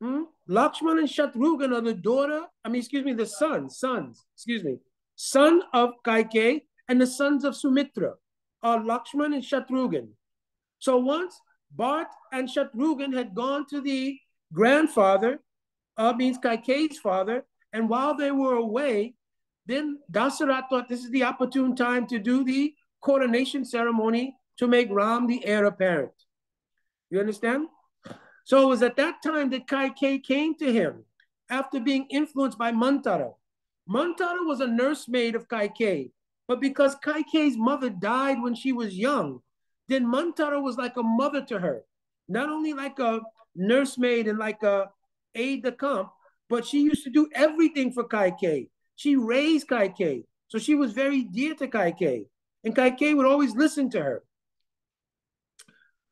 Hmm? Lakshman and Shatrugan are the daughter, I mean, excuse me, the sons, sons, excuse me, son of Kaikeyi and the sons of Sumitra are Lakshman and Shatrugan. So once Bharat and Shatrugan had gone to the grandfather, uh, means Kaikeyi's father, and while they were away, then Dasarat thought this is the opportune time to do the coronation ceremony to make Ram the heir apparent. You understand? So it was at that time that Kaikeyi came to him after being influenced by Mantara. Mantara was a nursemaid of Kaikeyi, but because Kaikeyi's mother died when she was young, then Mantara was like a mother to her, not only like a nursemaid and like a aide de camp, but she used to do everything for Kaikeyi. She raised Kaikeyi, so she was very dear to Kaikeyi, and Kaikeyi would always listen to her.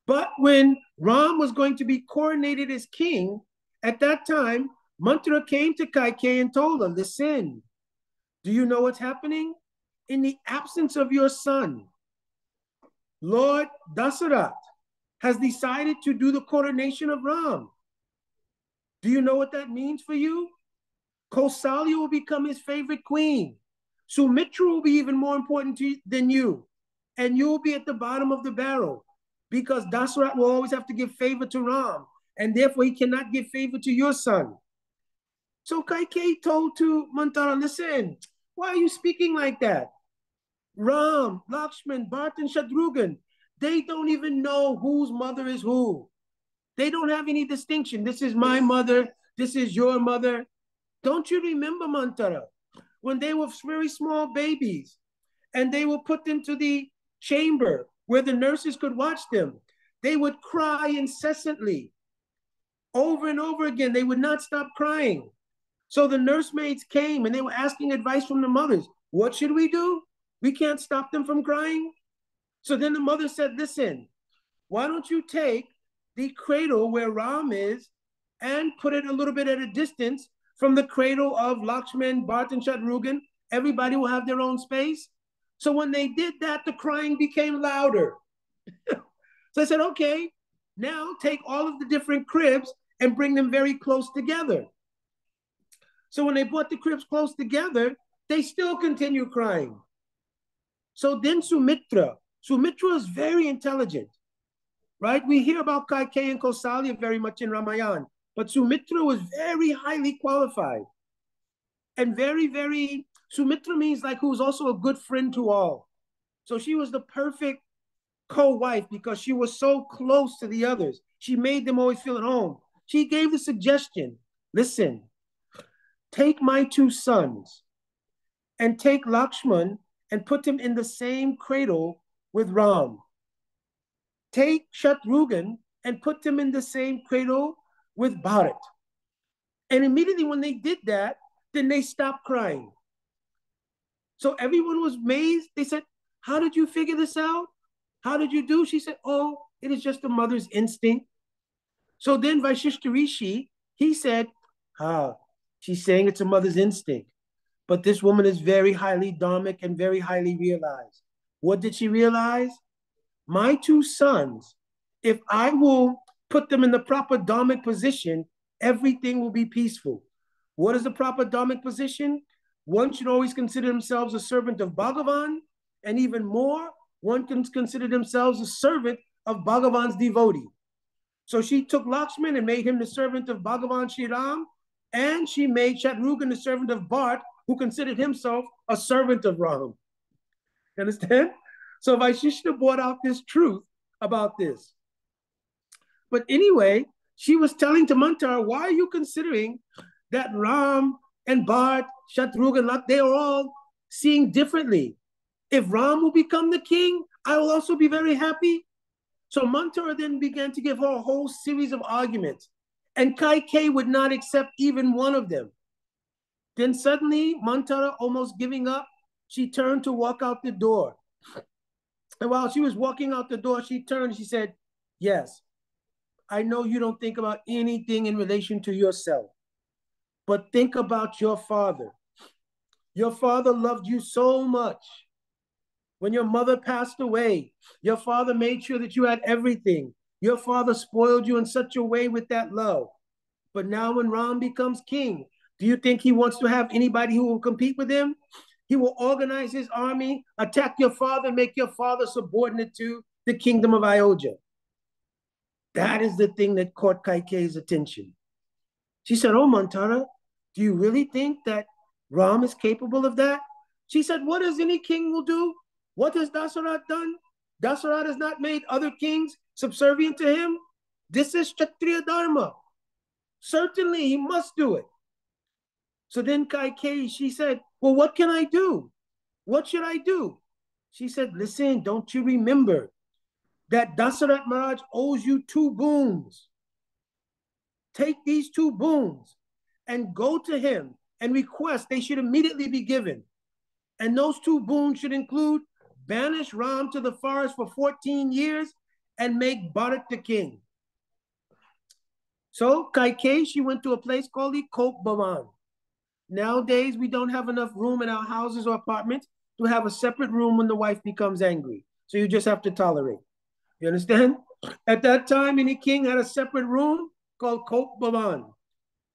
But when Ram was going to be coronated as king, at that time, Mantara came to Kaikeyi and told him, listen, do you know what's happening? In the absence of your son, Lord Dasarat has decided to do the coronation of Ram. Do you know what that means for you? Kausalya will become his favorite queen. Sumitra will be even more important you, than you. And you'll be at the bottom of the barrel because Dasarat will always have to give favor to Ram, and therefore he cannot give favor to your son. So Kaikeyi told to Mantara, listen, why are you speaking like that? Ram, Lakshman, Bharat, and Shatrugan, they don't even know whose mother is who. They don't have any distinction. This is my mother, this is your mother. Don't you remember, Mantara, when they were very small babies and they were put into the chamber where the nurses could watch them. They would cry incessantly. Over and over again, they would not stop crying. So the nursemaids came and they were asking advice from the mothers. What should we do? We can't stop them from crying. So then the mother said, Listen, why don't you take the cradle where Ram is and put it a little bit at a distance from the cradle of Lakshman, Bharat, and Shatrugan? Everybody will have their own space. So when they did that, the crying became louder. (laughs) so I said, okay, now take all of the different cribs and bring them very close together. So when they brought the cribs close together, they still continue crying. So then Sumitra, Sumitra is very intelligent, right? We hear about Kaikeyi and Kausalya very much in Ramayana, but Sumitra was very highly qualified and very, very Sumitra means like who's also a good friend to all. So she was the perfect co-wife because she was so close to the others. She made them always feel at home. She gave the suggestion, listen, take my two sons and take Lakshman and put them in the same cradle with Ram. Take Shatrugan and put them in the same cradle with Bharat. And immediately when they did that, then they stopped crying. So everyone was amazed. They said, How did you figure this out? How did you do? She said, Oh, it is just a mother's instinct. So then Vaishishta Rishi, he said, Ah, she's saying it's a mother's instinct. But this woman is very highly dharmic and very highly realized. What did she realize? My two sons, if I will put them in the proper dharmic position, everything will be peaceful. What is the proper dharmic position? One should always consider themselves a servant of Bhagavan, and even more, one can consider themselves a servant of Bhagavan's devotee. So she took Lakshman and made him the servant of Bhagavan Sri Ram, and she made Shatrughn the servant of Bharat, who considered himself a servant of Ram. Understand? So Vaishishta brought out this truth about this. But anyway, she was telling to Mantara, why are you considering that Ram and Bharat, Shatrughna, they are all seeing differently. If Ram will become the king, I will also be very happy. So Mantara then began to give her a whole series of arguments, and Kai Kaikeyi would not accept even one of them. Then suddenly, Mantara, almost giving up, she turned to walk out the door. And while she was walking out the door, she turned she said, Yes, I know you don't think about anything in relation to yourself. But think about your father. Your father loved you so much When your mother passed away, your father made sure that you had everything. Your father spoiled you in such a way with that love. But now, when Ram becomes king, do you think he wants to have anybody who will compete with him? He will organize his army, attack your father, make your father subordinate to the kingdom of Ayodhya. That is the thing that caught Kaikeyi's attention. She said, Oh, Manthara, do you really think that Ram is capable of that? She said, What does any king will do? What has Dasarath done? Dasarath has not made other kings subservient to him. This is Kshatriya Dharma. Certainly he must do it. So then Kaikeyi, she said, Well, what can I do? What should I do? She said, Listen, don't you remember that Dasarath Maharaj owes you two boons? Take these two boons and go to him and request they should immediately be given. And those two boons should include banish Ram to the forest for 14 years and make Bharat the king. So Kaikeyi, she went to a place called the Kop Bhavan. Nowadays, we don't have enough room in our houses or apartments to have a separate room when the wife becomes angry. So you just have to tolerate. You understand? At that time, any king had a separate room called Kop Bhavan.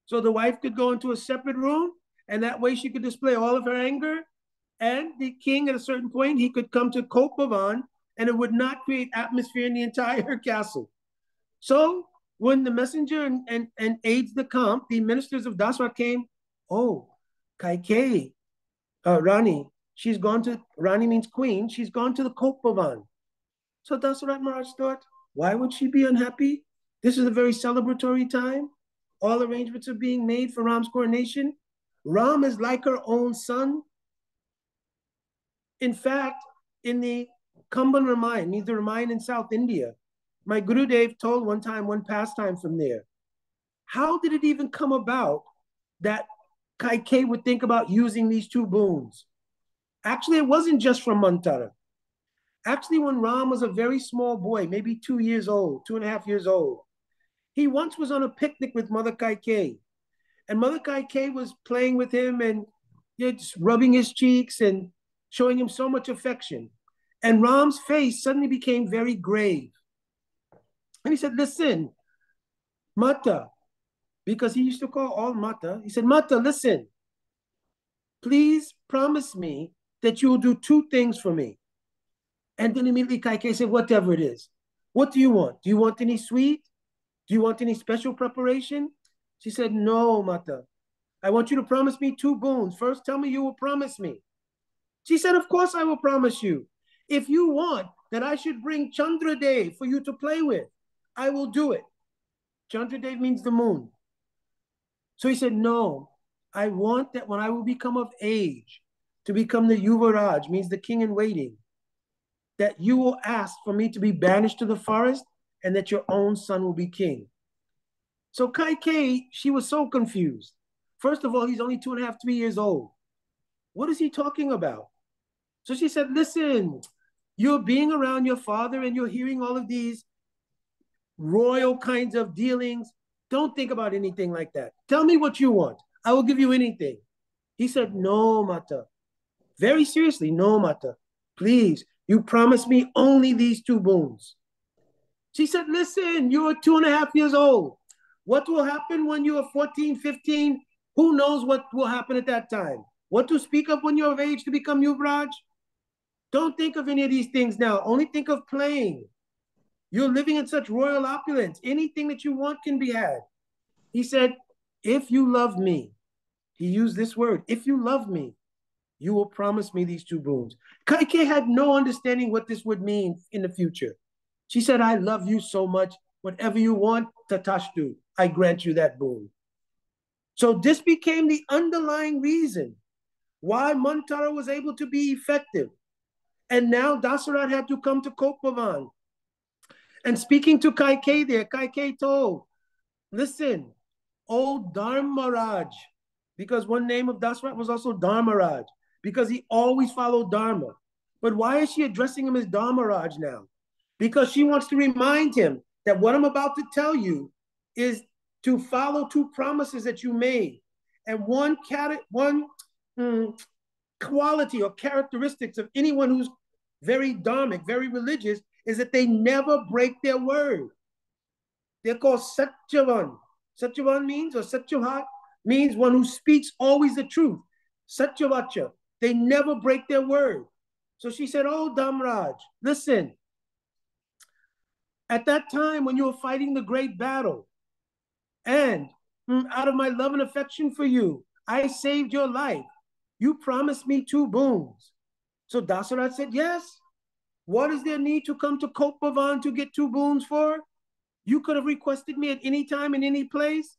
So the wife could go into a separate room, and that way she could display all of her anger. And the king, at a certain point, he could come to Kop Bhavan, and it would not create atmosphere in the entire (laughs) castle. So when the messenger and, and, and aides de camp, the ministers of Daswa came oh, Kaikeyi, uh, Rani, she's gone to, Rani means queen, she's gone to the Kop Bhavan. So Dasarath Maharaj thought, why would she be unhappy? This is a very celebratory time. All arrangements are being made for Ram's coronation. Ram is like her own son. In fact, in the Kamban Ramayan, means the Ramayan in South India, my Gurudev told one time one pastime from there. How did it even come about that Kaikeyi would think about using these two boons. Actually, it wasn't just from Mantara. Actually, when Ram was a very small boy, maybe two years old, two and a half years old, he once was on a picnic with Mother Kaikeyi. And Mother Kaikeyi was playing with him and just rubbing his cheeks and showing him so much affection. And Ram's face suddenly became very grave. And he said, Listen, Mata, because he used to call all Mata. He said, Mata, listen, please promise me that you will do two things for me. And then immediately Kaikeyi said, whatever it is. What do you want? Do you want any sweet? Do you want any special preparation? She said, no, Mata. I want you to promise me two boons. First, tell me you will promise me. She said, of course I will promise you. If you want that I should bring Chandra Dev for you to play with, I will do it. Chandra Dev means the moon. So he said, No, I want that when I will become of age to become the Yuvaraj, means the king in waiting, that you will ask for me to be banished to the forest and that your own son will be king. So Kai Kaikeyi, she was so confused. First of all, he's only two and a half, three years old. What is he talking about? So she said, Listen, you're being around your father and you're hearing all of these royal kinds of dealings. Don't think about anything like that. Tell me what you want. I will give you anything. He said, No, Mata. Very seriously, no, Mata. Please, you promise me only these two boons. She said, Listen, you are two and a half years old. What will happen when you are 14, 15? Who knows what will happen at that time? What to speak of when you're of age to become Yuvraj? Don't think of any of these things now. Only think of playing. You're living in such royal opulence. Anything that you want can be had. He said, If you love me, he used this word, if you love me, you will promise me these two boons. Kaikeyi had no understanding what this would mean in the future. She said, I love you so much. Whatever you want, Tatashtu, I grant you that boon. So this became the underlying reason why Manthara was able to be effective. And now Dasarath had to come to Kop Bhavan and speaking to Kaikeyi there, Kaikeyi told, listen, old Dharmaraj, because one name of Dasrat was also Dharmaraj, because he always followed Dharma. But why is she addressing him as Dharmaraj now? Because she wants to remind him that what I'm about to tell you is to follow two promises that you made. And one, cat- one mm, quality or characteristics of anyone who's very dharmic, very religious, is that they never break their word. They're called Satyavan. Satyavan means, or Satyavat means one who speaks always the truth. Satyavacha. They never break their word. So she said, Oh, Dharmaraj, listen. At that time when you were fighting the great battle, and mm, out of my love and affection for you, I saved your life. You promised me two boons. So Dasarat said, Yes. What is there need to come to Kop Bhavan to get two boons for? You could have requested me at any time in any place.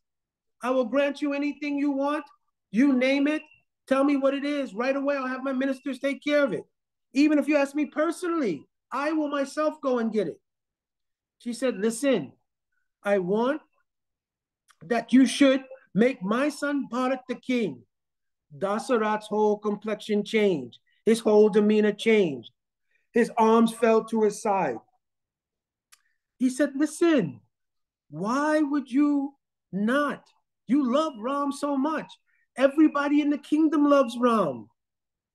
I will grant you anything you want. You name it. Tell me what it is. Right away, I'll have my ministers take care of it. Even if you ask me personally, I will myself go and get it. She said, Listen, I want that you should make my son Bharat the king. Dasarat's whole complexion changed, his whole demeanor changed. His arms fell to his side. He said, Listen, why would you not? You love Ram so much. Everybody in the kingdom loves Ram.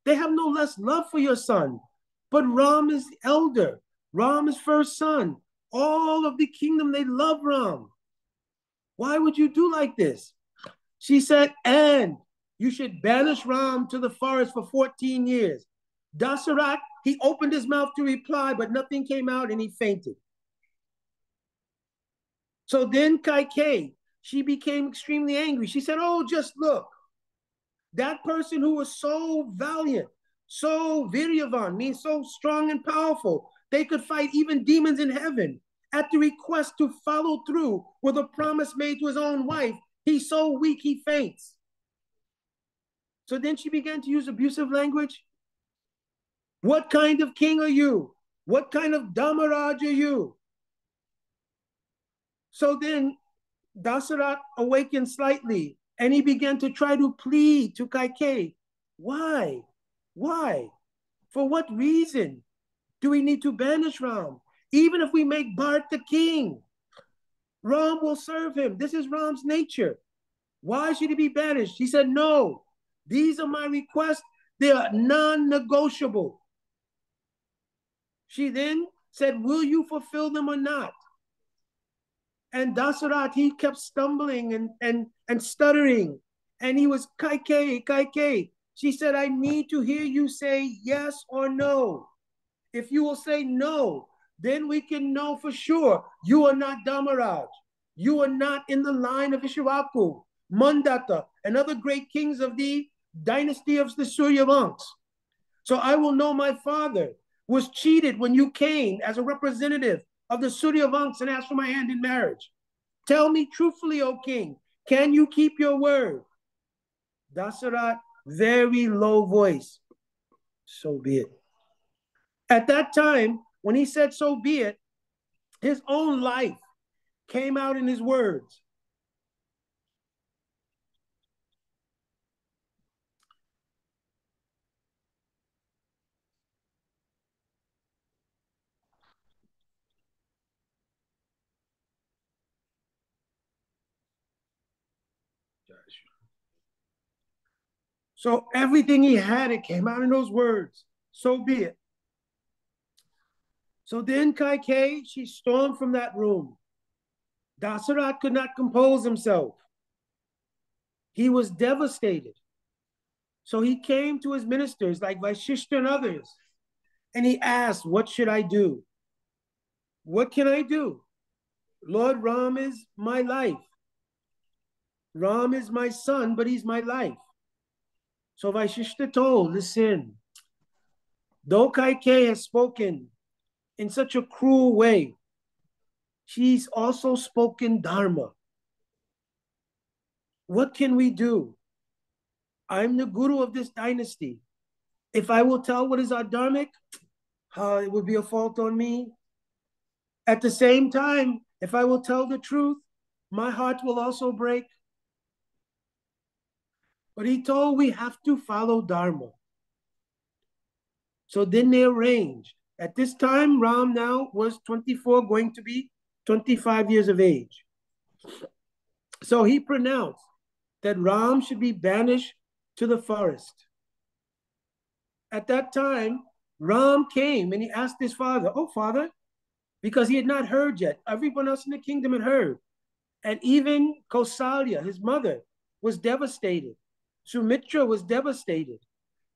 They have no less love for your son. But Ram is the elder. Ram is first son. All of the kingdom, they love Ram. Why would you do like this? She said, and you should banish Ram to the forest for 14 years. Dasarat, he opened his mouth to reply, but nothing came out and he fainted. So then Kaikeyi, she became extremely angry. She said, Oh, just look. That person who was so valiant, so viryavan, means so strong and powerful, they could fight even demons in heaven. At the request to follow through with a promise made to his own wife, he's so weak he faints. So then she began to use abusive language. What kind of king are you? What kind of Dharmaraj are you? So then Dasarat awakened slightly and he began to try to plead to Kaikeyi. Why? Why? For what reason do we need to banish Ram? Even if we make Bharat the king, Ram will serve him. This is Ram's nature. Why should he be banished? He said, No, these are my requests. They are non negotiable. She then said, Will you fulfill them or not? And Dasarat, he kept stumbling and, and, and stuttering. And he was, Kaikeyi, Kaikeyi. She said, I need to hear you say yes or no. If you will say no, then we can know for sure you are not Dharmaraj. You are not in the line of Ikshvaku, Mandhata, and other great kings of the dynasty of the Suryavanks. So I will know my father was cheated when you came as a representative of the Suryavanks and asked for my hand in marriage. Tell me truthfully, O king, can you keep your word? Dasarat, very low voice. So be it. At that time, when he said, so be it, his own life came out in his words. So everything he had, it came out in those words. So be it. So then Kai Kaikeyi, she stormed from that room. Dasarat could not compose himself. He was devastated. So he came to his ministers like Vaishishta and others, and he asked, What should I do? What can I do? Lord Ram is my life. Ram is my son, but he's my life. So Vaishishta told, listen, though Kaikeyi has spoken in such a cruel way, she's also spoken Dharma. What can we do? I'm the guru of this dynasty. If I will tell what is adharmic, (tsk) uh, it would be a fault on me. At the same time, if I will tell the truth, my heart will also break. But he told we have to follow Dharma. So then they arranged. At this time, Ram now was 24, going to be 25 years of age. So he pronounced that Ram should be banished to the forest. At that time, Ram came and he asked his father, Oh, father, because he had not heard yet. Everyone else in the kingdom had heard. And even Kausalya, his mother, was devastated. Sumitra was devastated.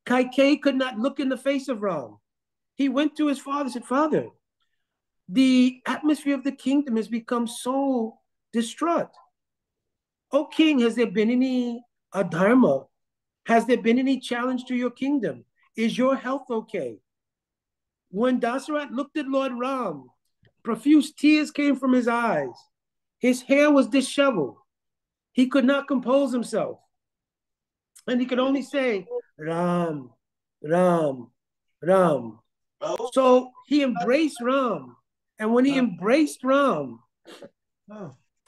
Kaikeyi could not look in the face of Ram. He went to his father and said, Father, the atmosphere of the kingdom has become so distraught. O king, has there been any adharma? Has there been any challenge to your kingdom? Is your health okay? When Dasarat looked at Lord Ram, profuse tears came from his eyes. His hair was disheveled. He could not compose himself. And he could only say, Ram, Ram, Ram. Oh. So he embraced Ram. And when he embraced Ram,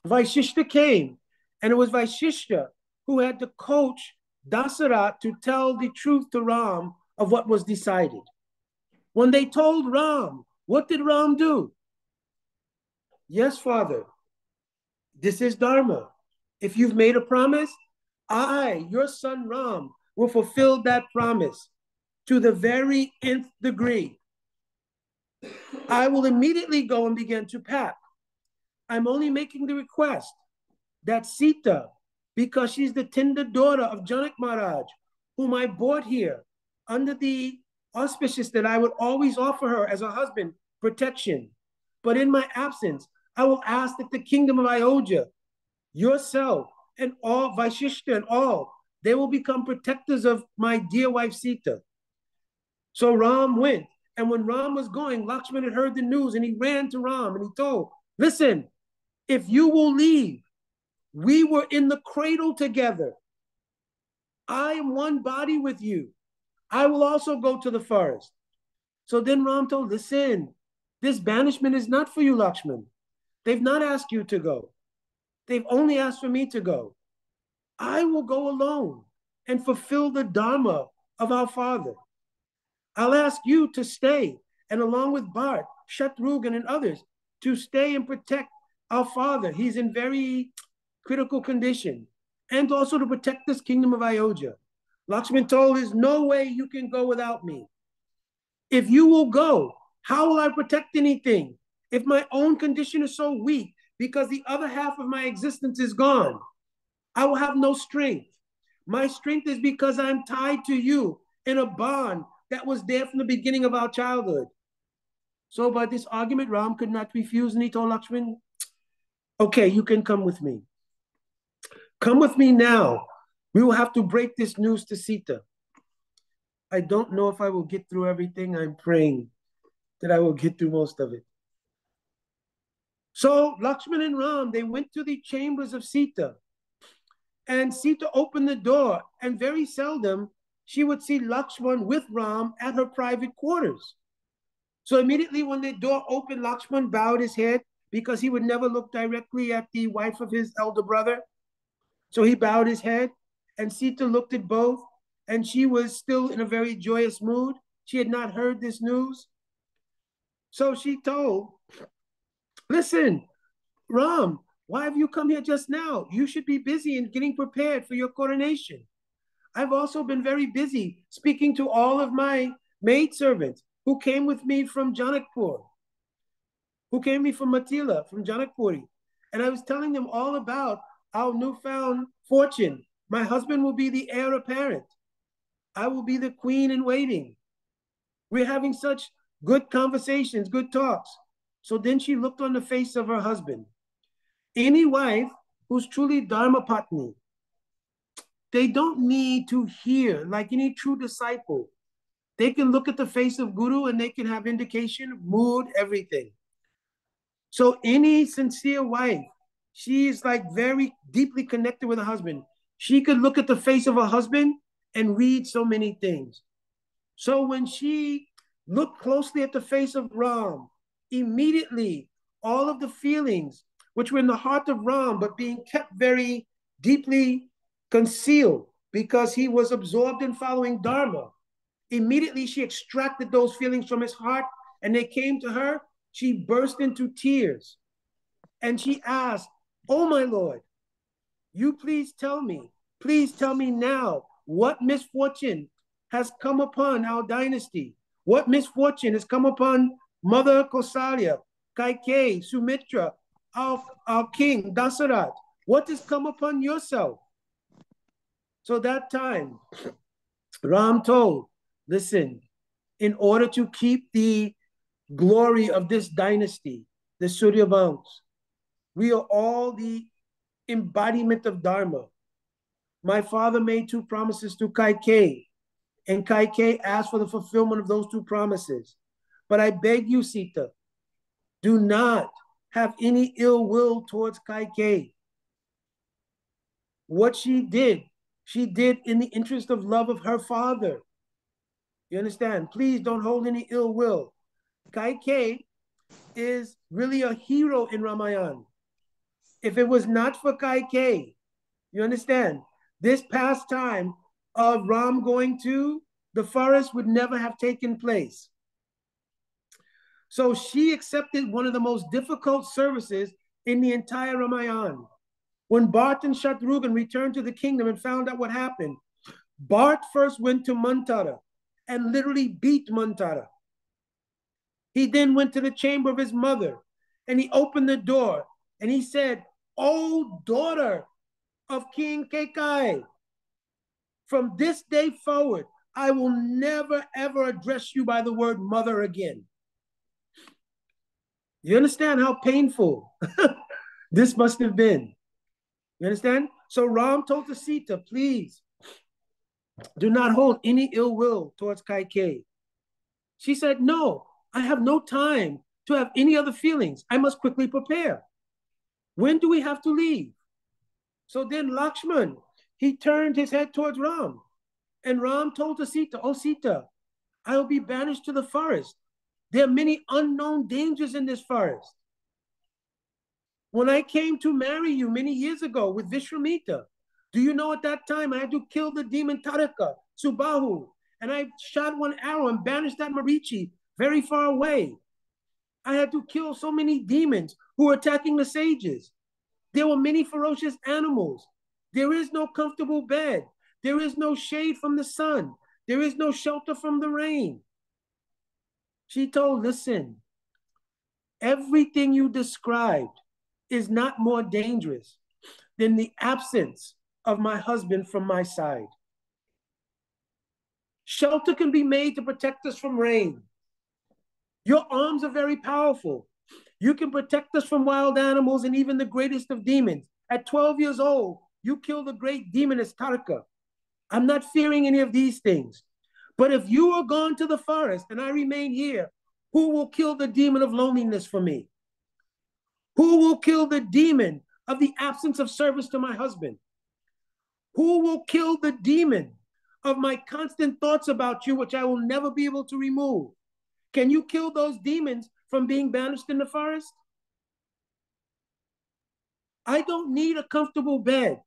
Vaishishta came. And it was Vaishishta who had to coach Dasarat to tell the truth to Ram of what was decided. When they told Ram, what did Ram do? Yes, Father, this is Dharma. If you've made a promise, I, your son Ram, will fulfill that promise to the very nth degree. I will immediately go and begin to pack. I'm only making the request that Sita, because she's the tender daughter of Janak Maharaj, whom I brought here under the auspices that I would always offer her as a husband protection. But in my absence, I will ask that the kingdom of Ayodhya, yourself, and all Vaishishta and all, they will become protectors of my dear wife Sita. So Ram went. And when Ram was going, Lakshman had heard the news and he ran to Ram and he told, Listen, if you will leave, we were in the cradle together. I am one body with you. I will also go to the forest. So then Ram told, Listen, this banishment is not for you, Lakshman. They've not asked you to go. They've only asked for me to go. I will go alone and fulfill the Dharma of our Father. I'll ask you to stay, and along with Bharat, Shatrughan, and others, to stay and protect our Father. He's in very critical condition, and also to protect this kingdom of Ayodhya. Lakshman told, There's no way you can go without me. If you will go, how will I protect anything? If my own condition is so weak because the other half of my existence is gone, I will have no strength. My strength is because I'm tied to you in a bond that was there from the beginning of our childhood. So by this argument, Ram could not refuse, and Lakshman, okay, you can come with me. Come with me now. We will have to break this news to Sita. I don't know if I will get through everything. I'm praying that I will get through most of it. So Lakshman and Ram, they went to the chambers of Sita. And Sita opened the door, and very seldom she would see Lakshman with Ram at her private quarters. So immediately when the door opened, Lakshman bowed his head because he would never look directly at the wife of his elder brother. So he bowed his head, and Sita looked at both, and she was still in a very joyous mood. She had not heard this news. So she told Listen, Ram, why have you come here just now? You should be busy in getting prepared for your coronation. I've also been very busy speaking to all of my maidservants who came with me from Janakpur, who came me from Mithila, from Janakpuri. And I was telling them all about our newfound fortune. My husband will be the heir apparent. I will be the queen in waiting. We're having such good conversations, good talks. So then she looked on the face of her husband. Any wife who's truly Dharma Patni, they don't need to hear like any true disciple. They can look at the face of Guru and they can have indication, mood, everything. So any sincere wife, she is like very deeply connected with her husband. She could look at the face of her husband and read so many things. So when she looked closely at the face of Ram, immediately all of the feelings which were in the heart of Ram, but being kept very deeply concealed because he was absorbed in following Dharma. Immediately she extracted those feelings from his heart and they came to her. She burst into tears and she asked, Oh, my Lord, you please tell me, please tell me now what misfortune has come upon our dynasty. What misfortune has come upon Mother Kausalya, Kaikeyi, Sumitra, our, our king, Dasarat? What has come upon yourself? So that time, Ram told, listen, in order to keep the glory of this dynasty, the Suryavans, we are all the embodiment of Dharma. My father made two promises to Kaikeyi, and Kaikeyi asked for the fulfillment of those two promises. But I beg you, Sita, do not have any ill will towards Kaikeyi. What she did, she did in the interest of love of her father. You understand? Please don't hold any ill will. Kaikeyi is really a hero in Ramayana. If it was not for Kaikeyi, you understand? This past time of Ram going to the forest would never have taken place. So she accepted one of the most difficult services in the entire Ramayana. When Bharat and Shatrughan returned to the kingdom and found out what happened, Bharat first went to Mantara and literally beat Mantara. He then went to the chamber of his mother and he opened the door and he said, Oh, daughter of King Kekai, from this day forward, I will never ever address you by the word mother again. You understand how painful (laughs) this must have been? You understand? So Ram told the Sita, please do not hold any ill will towards Kaikeyi. She said, No, I have no time to have any other feelings. I must quickly prepare. When do we have to leave? So then Lakshman, he turned his head towards Ram. And Ram told to Sita, Oh Sita, I will be banished to the forest. There are many unknown dangers in this forest. When I came to marry you many years ago with Vishwamitra, do you know at that time I had to kill the demon Taraka, Subahu, and I shot one arrow and banished that Marichi very far away. I had to kill so many demons who were attacking the sages. There were many ferocious animals. There is no comfortable bed. There is no shade from the sun. There is no shelter from the rain. She told, listen, everything you described is not more dangerous than the absence of my husband from my side. Shelter can be made to protect us from rain. Your arms are very powerful. You can protect us from wild animals and even the greatest of demons. At 12 years old, you killed the great demoness Tarka. I'm not fearing any of these things. But if you are gone to the forest and I remain here, who will kill the demon of loneliness for me? Who will kill the demon of the absence of service to my husband? Who will kill the demon of my constant thoughts about you, which I will never be able to remove? Can you kill those demons from being banished in the forest? I don't need a comfortable bed.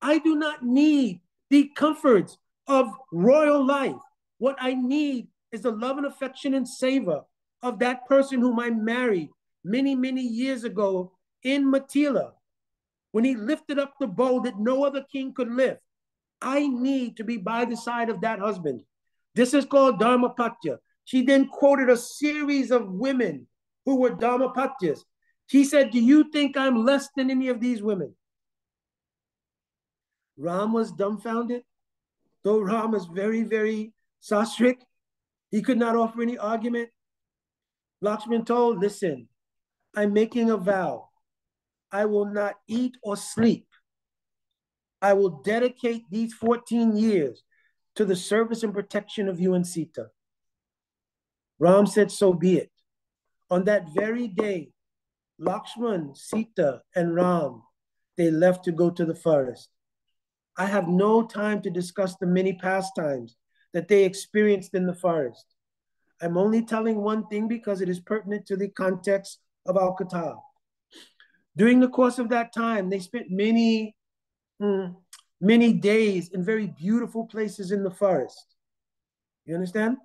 I do not need the comforts of royal life. What I need is the love and affection and savor of that person whom I married many, many years ago in Mithila when he lifted up the bow that no other king could lift. I need to be by the side of that husband. This is called Dharmapatya. She then quoted a series of women who were Dharmapatyas. She said, Do you think I'm less than any of these women? Ram was dumbfounded. Though Ram was very, very sastric, he could not offer any argument. Lakshman told, Listen, I'm making a vow. I will not eat or sleep. I will dedicate these 14 years to the service and protection of you and Sita. Ram said, So be it. On that very day, Lakshman, Sita, and Ram, they left to go to the forest. I have no time to discuss the many pastimes that they experienced in the forest. I'm only telling one thing because it is pertinent to the context of Ram Katha. During the course of that time, they spent many, mm, many days in very beautiful places in the forest. You understand?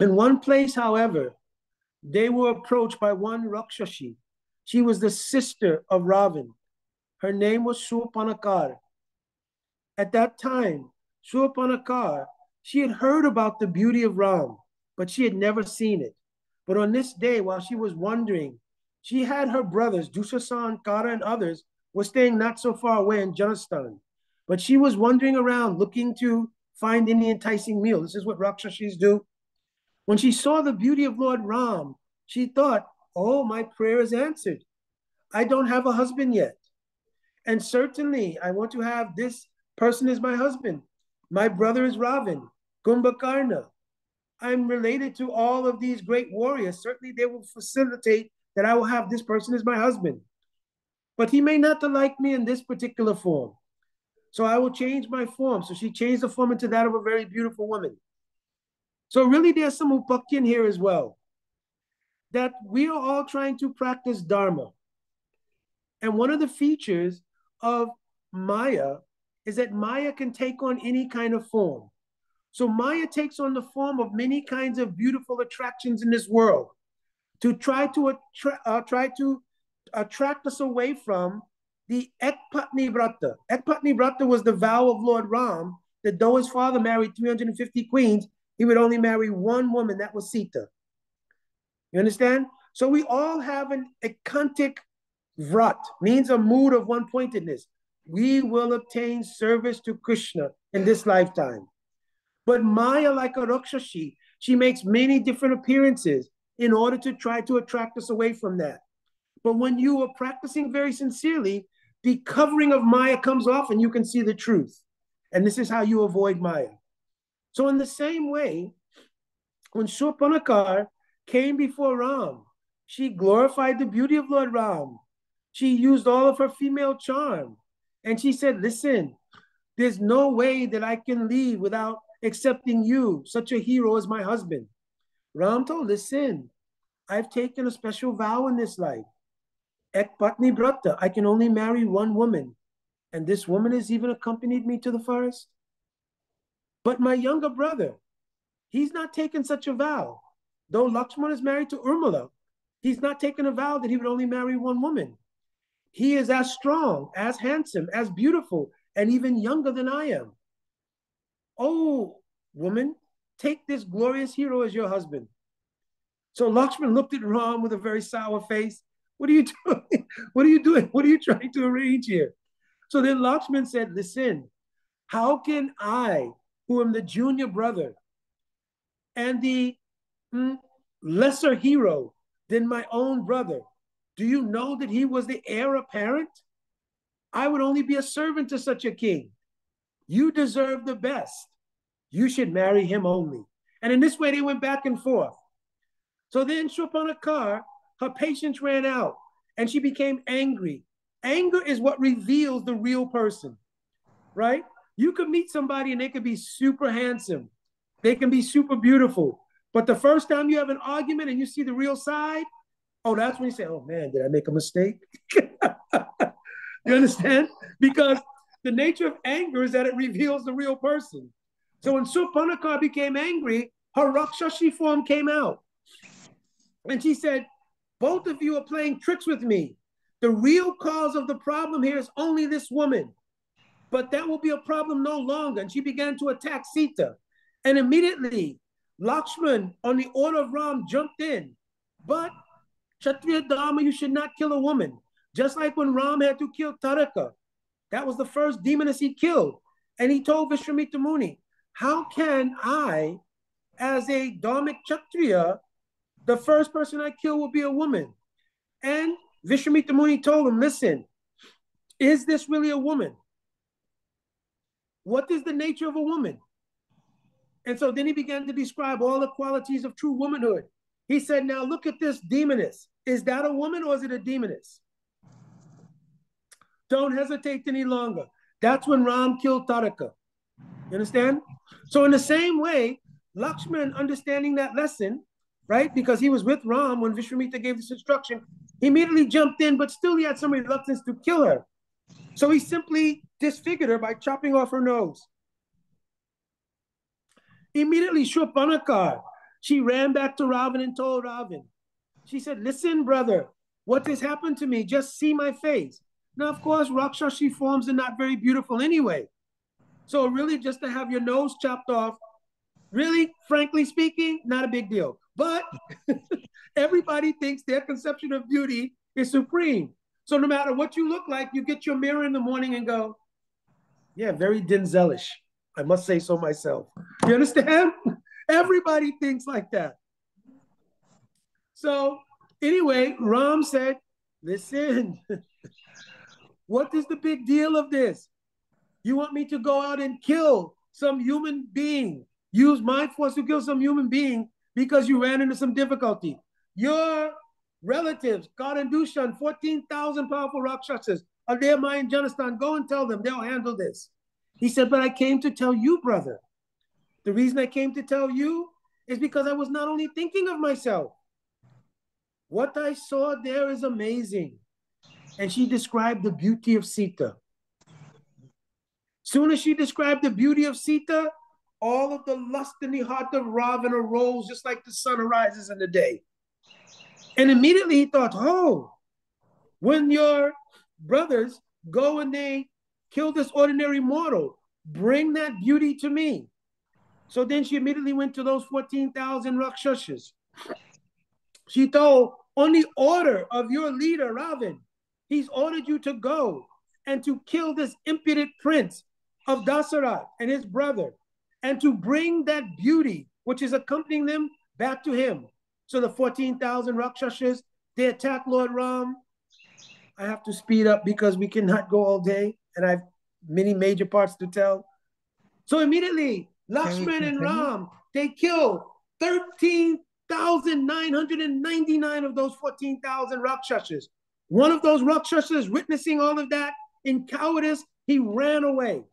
In one place, however, they were approached by one Rakshashi. She was the sister of Ravan. Her name was Surpanakha. At that time, Surpanakha She had heard about the beauty of Ram, but she had never seen it. But on this day, while she was wondering, she had her brothers, Dushashan, Khara, and others, were staying not so far away in Janastan. But she was wandering around looking to find any enticing meal. This is what Rakshashis do. When she saw the beauty of Lord Ram, she thought, oh, my prayer is answered. I don't have a husband yet. And certainly I want to have this person as my husband. My brother is Ravan, Kumbhakarna. I'm related to all of these great warriors. Certainly they will facilitate that I will have this person as my husband. But he may not like me in this particular form. So I will change my form. So she changed the form into that of a very beautiful woman. So really there's some upakyan here as well. That we are all trying to practice Dharma. And one of the features of Maya is that Maya can take on any kind of form. So Maya takes on the form of many kinds of beautiful attractions in this world to try to attra- uh, try to attract us away from the Ekpatni Vrata. Ekpatni Vrata was the vow of Lord Ram that though his father married 350 queens, he would only marry one woman, that was Sita. You understand? So we all have an ekantic vrat, means a mood of one pointedness we will obtain service to Krishna in this lifetime. But Maya, like a Rakshashi, she makes many different appearances in order to try to attract us away from that. But when you are practicing very sincerely, the covering of Maya comes off and you can see the truth. And this is how you avoid Maya. So, in the same way, when Shurpanakha came before Ram, she glorified the beauty of Lord Ram. She used all of her female charm. And she said, Listen, there's no way that I can leave without accepting you, such a hero as my husband. Ram told, Listen, I've taken a special vow in this life. Ek Patni Brata, I can only marry one woman. And this woman has even accompanied me to the forest. But my younger brother, he's not taken such a vow. Though Lakshman is married to Urmila, he's not taken a vow that he would only marry one woman. He is as strong, as handsome, as beautiful, and even younger than I am. Oh, woman, take this glorious hero as your husband. So Lakshman looked at Ram with a very sour face. What are you (laughs) doing? What are you doing? What are you trying to arrange here? So then Lakshman said, Listen, how can I, who am the junior brother and the hmm, lesser hero than my own brother, do you know that he was the heir apparent? I would only be a servant to such a king. You deserve the best. You should marry him only. And in this way, they went back and forth. So then Shurpanakha, her patience ran out and she became angry. Anger is what reveals the real person, right? You could meet somebody and they could be super handsome, they can be super beautiful. But the first time you have an argument and you see the real side, Oh, that's when you say, oh man, did I make a mistake? (laughs) you understand? Because the nature of anger is that it reveals the real person. So when Shurpanakha became angry, her Rakshashi form came out. And she said, both of you are playing tricks with me. The real cause of the problem here is only this woman. But that will be a problem no longer. And she began to attack Sita. And immediately, Lakshman, on the order of Ram, jumped in. But Kshatriya Dharma, you should not kill a woman. Just like when Ram had to kill Taraka. That was the first demoness he killed. And he told Vishwamitra Muni, how can I, as a Dharmic Kshatriya, the first person I kill will be a woman? And Vishwamitra Muni told him, listen, is this really a woman? What is the nature of a woman? And so then he began to describe all the qualities of true womanhood. He said, Now look at this demoness. Is that a woman or is it a demoness? Don't hesitate any longer. That's when Ram killed Taraka. You understand? So, in the same way, Lakshman, understanding that lesson, right? Because he was with Ram when Vishwamitra gave this instruction, he immediately jumped in, but still he had some reluctance to kill her. So he simply disfigured her by chopping off her nose. Immediately, Shurpanakha, she ran back to Ravan and told Ravan. She said, Listen, brother, what has happened to me? Just see my face. Now, of course, Rakshashi forms are not very beautiful anyway. So, really, just to have your nose chopped off Really, frankly speaking, not a big deal. But (laughs) everybody thinks their conception of beauty is supreme. So no matter what you look like, you get your mirror in the morning and go, yeah, very Denzelish. I must say so myself. You understand? (laughs) Everybody thinks like that. So anyway, Ram said, listen, (laughs) what is the big deal of this? You want me to go out and kill some human being, use my force to kill some human being because you ran into some difficulty. Your relatives, God and Dushan, 14,000 powerful Rakshasas are there, my in Janastan. Go and tell them, they'll handle this. He said, But I came to tell you, brother. The reason I came to tell you is because I was not only thinking of myself, what I saw there is amazing. And she described the beauty of Sita. Soon as she described the beauty of Sita, all of the lust in the heart of Ravana arose just like the sun arises in the day. And immediately he thought, oh, when your brothers go and they kill this ordinary mortal, bring that beauty to me. So then she immediately went to those 14,000 Rakshasas. She told, on the order of your leader, Ravan, he's ordered you to go and to kill this impudent prince of Dasarat and his brother, and to bring that beauty which is accompanying them back to him. So the 14,000 Rakshasas, they attack Lord Ram. I have to speed up because we cannot go all day, and I have many major parts to tell. So immediately, Lakshman and Ram, they kill 13,999 of those 14,000 Rakshasas. One of those Rakshasas, witnessing all of that in cowardice, he ran away.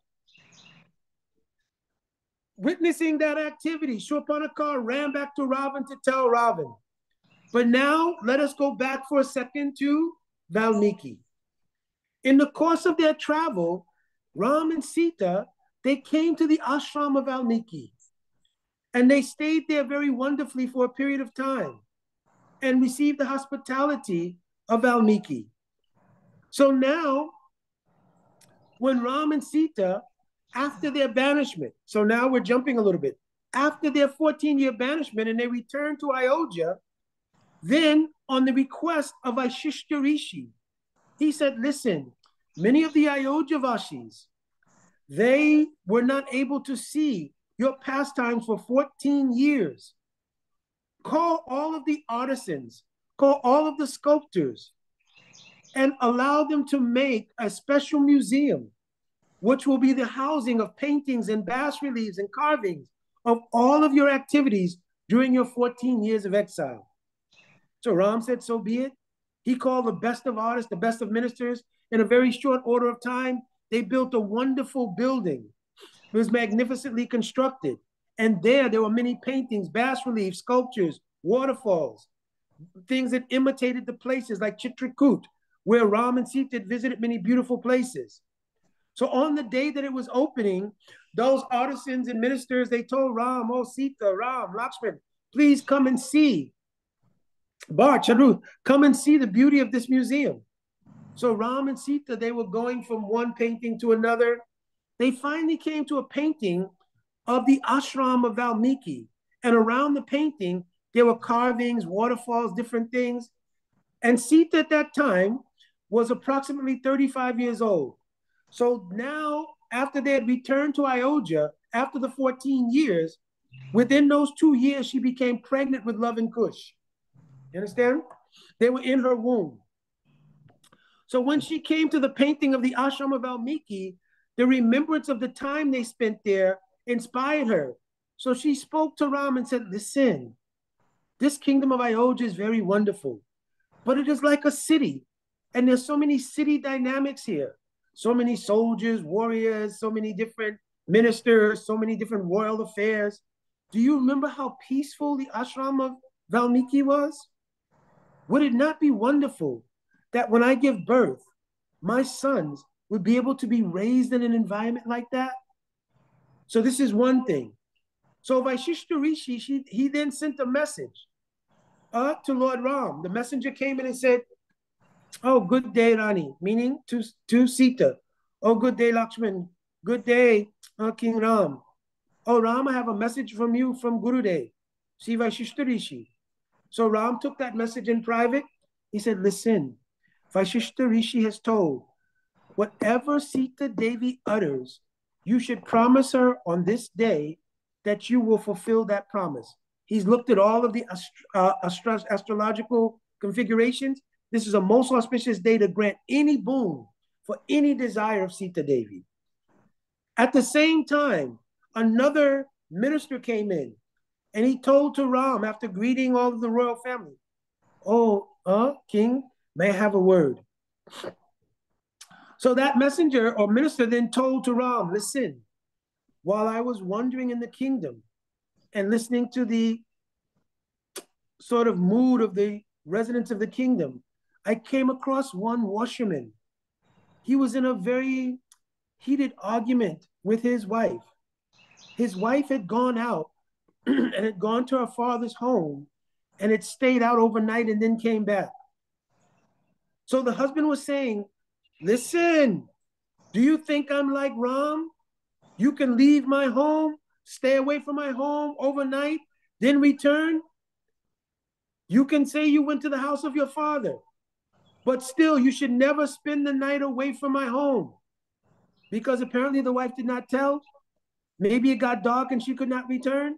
Witnessing that activity, Shurpanakha ran back to Ravan to tell Ravan. But now let us go back for a second to Valmiki. In the course of their travel, Ram and Sita, they came to the ashram of Valmiki. And they stayed there very wonderfully for a period of time and received the hospitality of Valmiki. So now, when Ram and Sita after their banishment. So now we're jumping a little bit. After their 14 year banishment and they return to Ayodhya, then on the request of Vaishishta Rishi, he said, listen, many of the Ayodhya Vashis, they were not able to see your pastimes for 14 years. Call all of the artisans, call all of the sculptors, and allow them to make a special museum which will be the housing of paintings and bas reliefs and carvings of all of your activities during your 14 years of exile. So Ram said, so be it. He called the best of artists, the best of ministers. In a very short order of time, they built a wonderful building. It was magnificently constructed. And there, there were many paintings, bas reliefs, sculptures, waterfalls, things that imitated the places like Chitrakoot, where Ram and Sita visited many beautiful places. So on the day that it was opening, those artisans and ministers, they told Ram, oh Sita, Ram, Lakshman, please come and see. Bar, Charu, come and see the beauty of this museum. So Ram and Sita, they were going from one painting to another. They finally came to a painting of the ashram of Valmiki. And around the painting, there were carvings, waterfalls, different things. And Sita at that time was approximately 35 years old. So now, after they had returned to Ayodhya, after the 14 years, within those two years, she became pregnant with Luv and Kush. You understand? They were in her womb. So when she came to the painting of the ashram of Valmiki, the remembrance of the time they spent there inspired her. So she spoke to Ram and said, Listen, this kingdom of Ayodhya is very wonderful, but it is like a city. And there's so many city dynamics here so many soldiers, warriors, so many different ministers, so many different royal affairs. Do you remember how peaceful the ashram of Valmiki was? Would it not be wonderful that when I give birth, my sons would be able to be raised in an environment like that? So this is one thing. So Vaishishta Rishi, she, he then sent a message uh, to Lord Ram. The messenger came in and said, Oh, good day, Rani, meaning to, to Sita. Oh, good day, Lakshman. Good day, uh, King Ram. Oh, Ram, I have a message from you from Gurudev, Siva Rishishtarishi. So Ram took that message in private. He said, Listen, Vashishta Rishi has told, whatever Sita Devi utters, you should promise her on this day that you will fulfill that promise. He's looked at all of the uh, astro- astrological configurations. This is a most auspicious day to grant any boon for any desire of Sita Devi. At the same time, another minister came in and he told to Ram after greeting all of the royal family, Oh, uh, king, may I have a word? So that messenger or minister then told to Ram, Listen, while I was wandering in the kingdom and listening to the sort of mood of the residents of the kingdom, I came across one washerman. He was in a very heated argument with his wife. His wife had gone out (clears throat) and had gone to her father's home and had stayed out overnight and then came back. So the husband was saying, Listen, do you think I'm like Ram? You can leave my home, stay away from my home overnight, then return. You can say you went to the house of your father, but still, you should never spend the night away from my home because apparently the wife did not tell. Maybe it got dark and she could not return.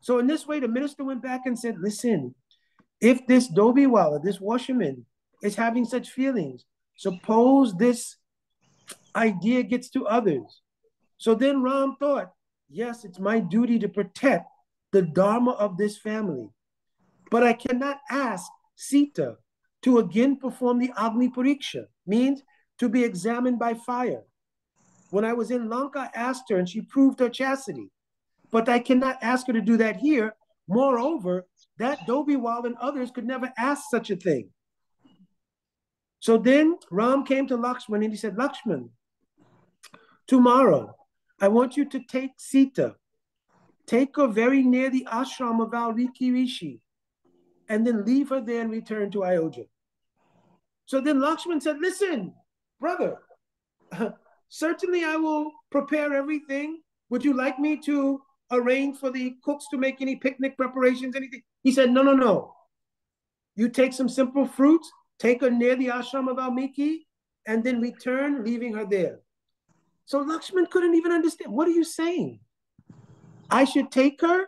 So in this way, the minister went back and said, listen, if this Dobiwala, this washerman, is having such feelings, suppose this idea gets to others. So then Ram thought, yes, it's my duty to protect the dharma of this family. But I cannot ask Sita to again perform the Agni Pariksha, means to be examined by fire. When I was in Lanka, I asked her and she proved her chastity but I cannot ask her to do that here. Moreover, that Dobiwal and others could never ask such a thing. So then Ram came to Lakshman and he said, Lakshman, tomorrow I want you to take Sita, take her very near the ashram of Valmiki Rishi, and then leave her there and return to Ayodhya. So then Lakshman said, Listen, brother, (laughs) certainly I will prepare everything. Would you like me to arrange for the cooks to make any picnic preparations, anything? He said, no, no, no. You take some simple fruits, take her near the ashram of Valmiki, and then return, leaving her there. So Lakshman couldn't even understand. What are you saying? I should take her,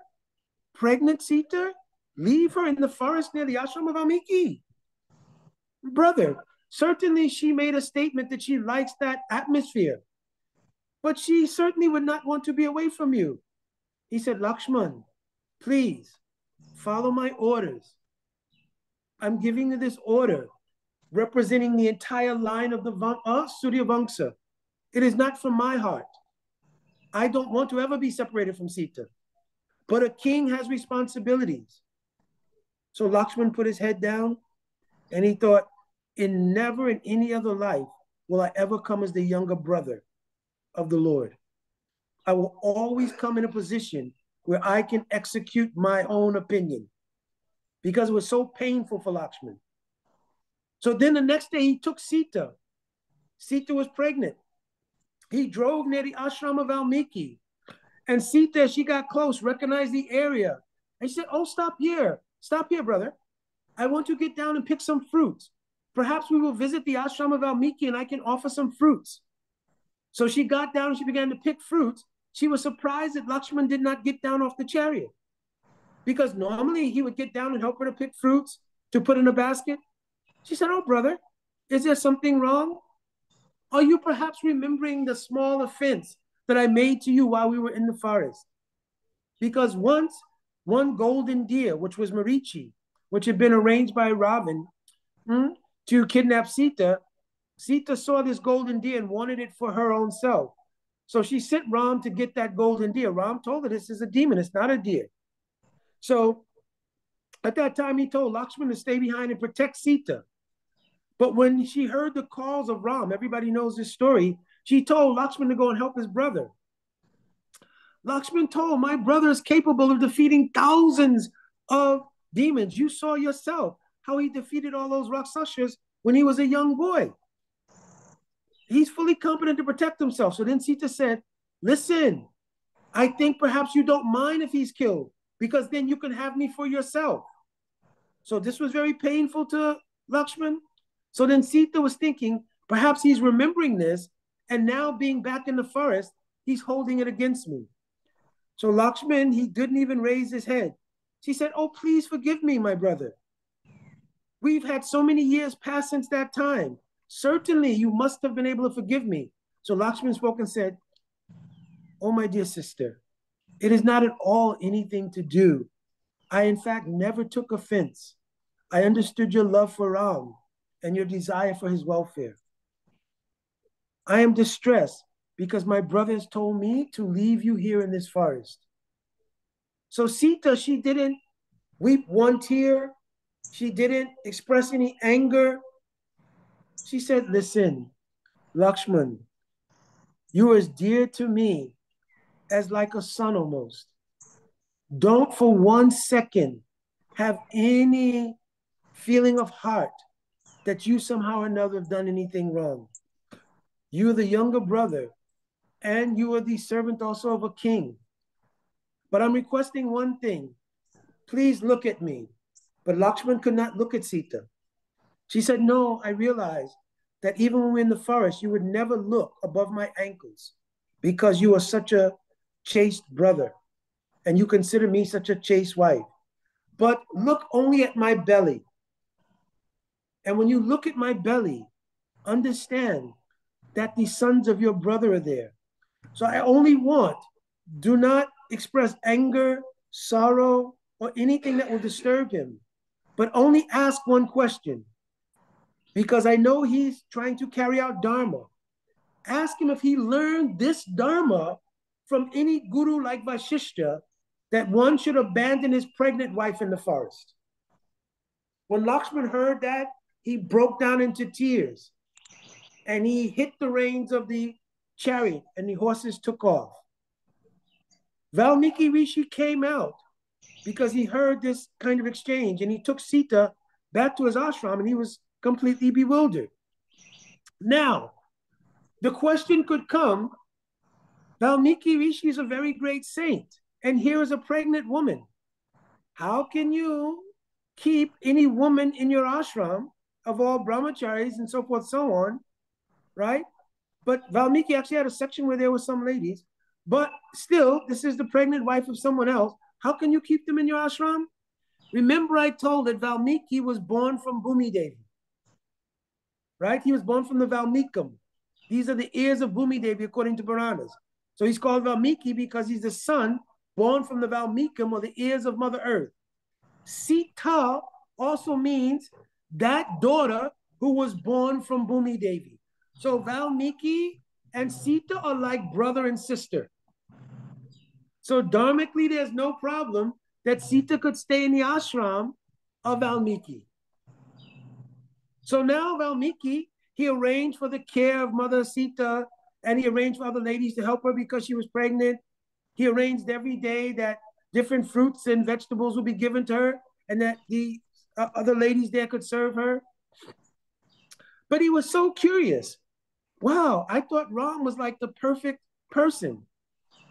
pregnant Sita, leave her in the forest near the ashram of Valmiki. Brother, certainly she made a statement that she likes that atmosphere, but she certainly would not want to be away from you. He said, Lakshman, please follow my orders. I'm giving you this order representing the entire line of the uh, Surya Vamsa. It is not from my heart. I don't want to ever be separated from Sita. But a king has responsibilities. So Lakshman put his head down and he thought, in never in any other life will I ever come as the younger brother of the Lord. I will always come in a position where I can execute my own opinion because it was so painful for Lakshman. So then the next day he took Sita. Sita was pregnant. He drove near the ashram of Valmiki. And Sita, she got close, recognized the area. And she said, Oh, stop here. Stop here, brother. I want to get down and pick some fruits. Perhaps we will visit the ashram of Valmiki and I can offer some fruits. So she got down and she began to pick fruits. She was surprised that Lakshman did not get down off the chariot because normally he would get down and help her to pick fruits to put in a basket. She said, Oh, brother, is there something wrong? Are you perhaps remembering the small offense that I made to you while we were in the forest? Because once one golden deer, which was Marichi, which had been arranged by Ravan hmm, to kidnap Sita, Sita saw this golden deer and wanted it for her own self. So she sent Ram to get that golden deer. Ram told her this is a demon, it's not a deer. So at that time, he told Lakshman to stay behind and protect Sita. But when she heard the calls of Ram, everybody knows this story, she told Lakshman to go and help his brother. Lakshman told, My brother is capable of defeating thousands of demons. You saw yourself how he defeated all those Rakshasas when he was a young boy he's fully competent to protect himself. So then Sita said, Listen, I think perhaps you don't mind if he's killed because then you can have me for yourself. So this was very painful to Lakshman. So then Sita was thinking, perhaps he's remembering this, and now being back in the forest, he's holding it against me. So Lakshman, he didn't even raise his head. She said, Oh, please forgive me, my brother. We've had so many years pass since that time. Certainly, you must have been able to forgive me. So Lakshman spoke and said, Oh, my dear sister, it is not at all anything to do. I, in fact, never took offense. I understood your love for Ram and your desire for his welfare. I am distressed because my brothers told me to leave you here in this forest. So Sita, she didn't weep one tear. She didn't express any anger. She said, Listen, Lakshman, you are as dear to me as like a son almost. Don't for one second have any feeling of heart that you somehow or another have done anything wrong. You are the younger brother, and you are the servant also of a king. But I'm requesting one thing. Please look at me. But Lakshman could not look at Sita. She said, No, I realize that even when we're in the forest, you would never look above my ankles because you are such a chaste brother and you consider me such a chaste wife. But look only at my belly. And when you look at my belly, understand that the sons of your brother are there. So I only want, do not express anger, sorrow, or anything that will disturb him, but only ask one question. Because I know he's trying to carry out Dharma. Ask him if he learned this Dharma from any guru like Vashishta that one should abandon his pregnant wife in the forest. When Lakshman heard that, he broke down into tears and he hit the reins of the chariot and the horses took off. Valmiki Rishi came out because he heard this kind of exchange and he took Sita back to his ashram and he was completely bewildered. Now, the question could come Valmiki Rishi is a very great saint, and here is a pregnant woman. How can you keep any woman in your ashram of all brahmacharis and so forth, so on, right? But Valmiki actually had a section where there were some ladies, but still, this is the pregnant wife of someone else. How can you keep them in your ashram? Remember, I told that Valmiki was born from Bhumi Devi, right? He was born from the Valmikam. These are the heirs of Bhumi Devi according to Puranas. So he's called Valmiki because he's the son born from the Valmikam or the ears of Mother Earth. Sita also means that daughter who was born from Bhumi Devi. So Valmiki and Sita are like brother and sister. So dharmically, there's no problem that Sita could stay in the ashram of Valmiki. So now Valmiki, he arranged for the care of Mother Sita and he arranged for other ladies to help her because she was pregnant. He arranged every day that different fruits and vegetables would be given to her and that the uh, other ladies there could serve her. But he was so curious. Wow, I thought Ram was like the perfect person.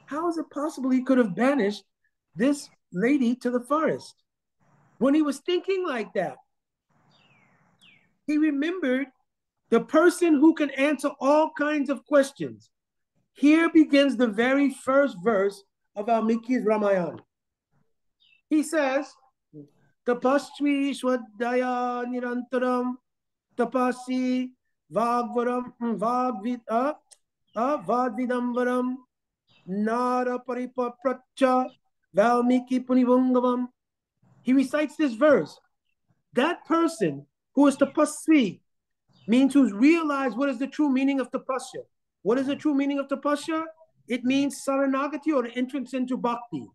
How is it possible he could have banished this lady to the forest? When he was thinking like that, he remembered the person who can answer all kinds of questions. Here begins the very first verse of Valmiki's Ramayana. He says, Swadhyaya Nirantaram Tapasi Vagvaram hmm, Vagvita Vadvidamvaram Nara Paripapracha Valmiki Munipungavam. He recites this verse. That person who is tapasvi, means to realized what is the true meaning of tapasya. What is the true meaning of tapasya? It means saranagati or entrance into bhakti.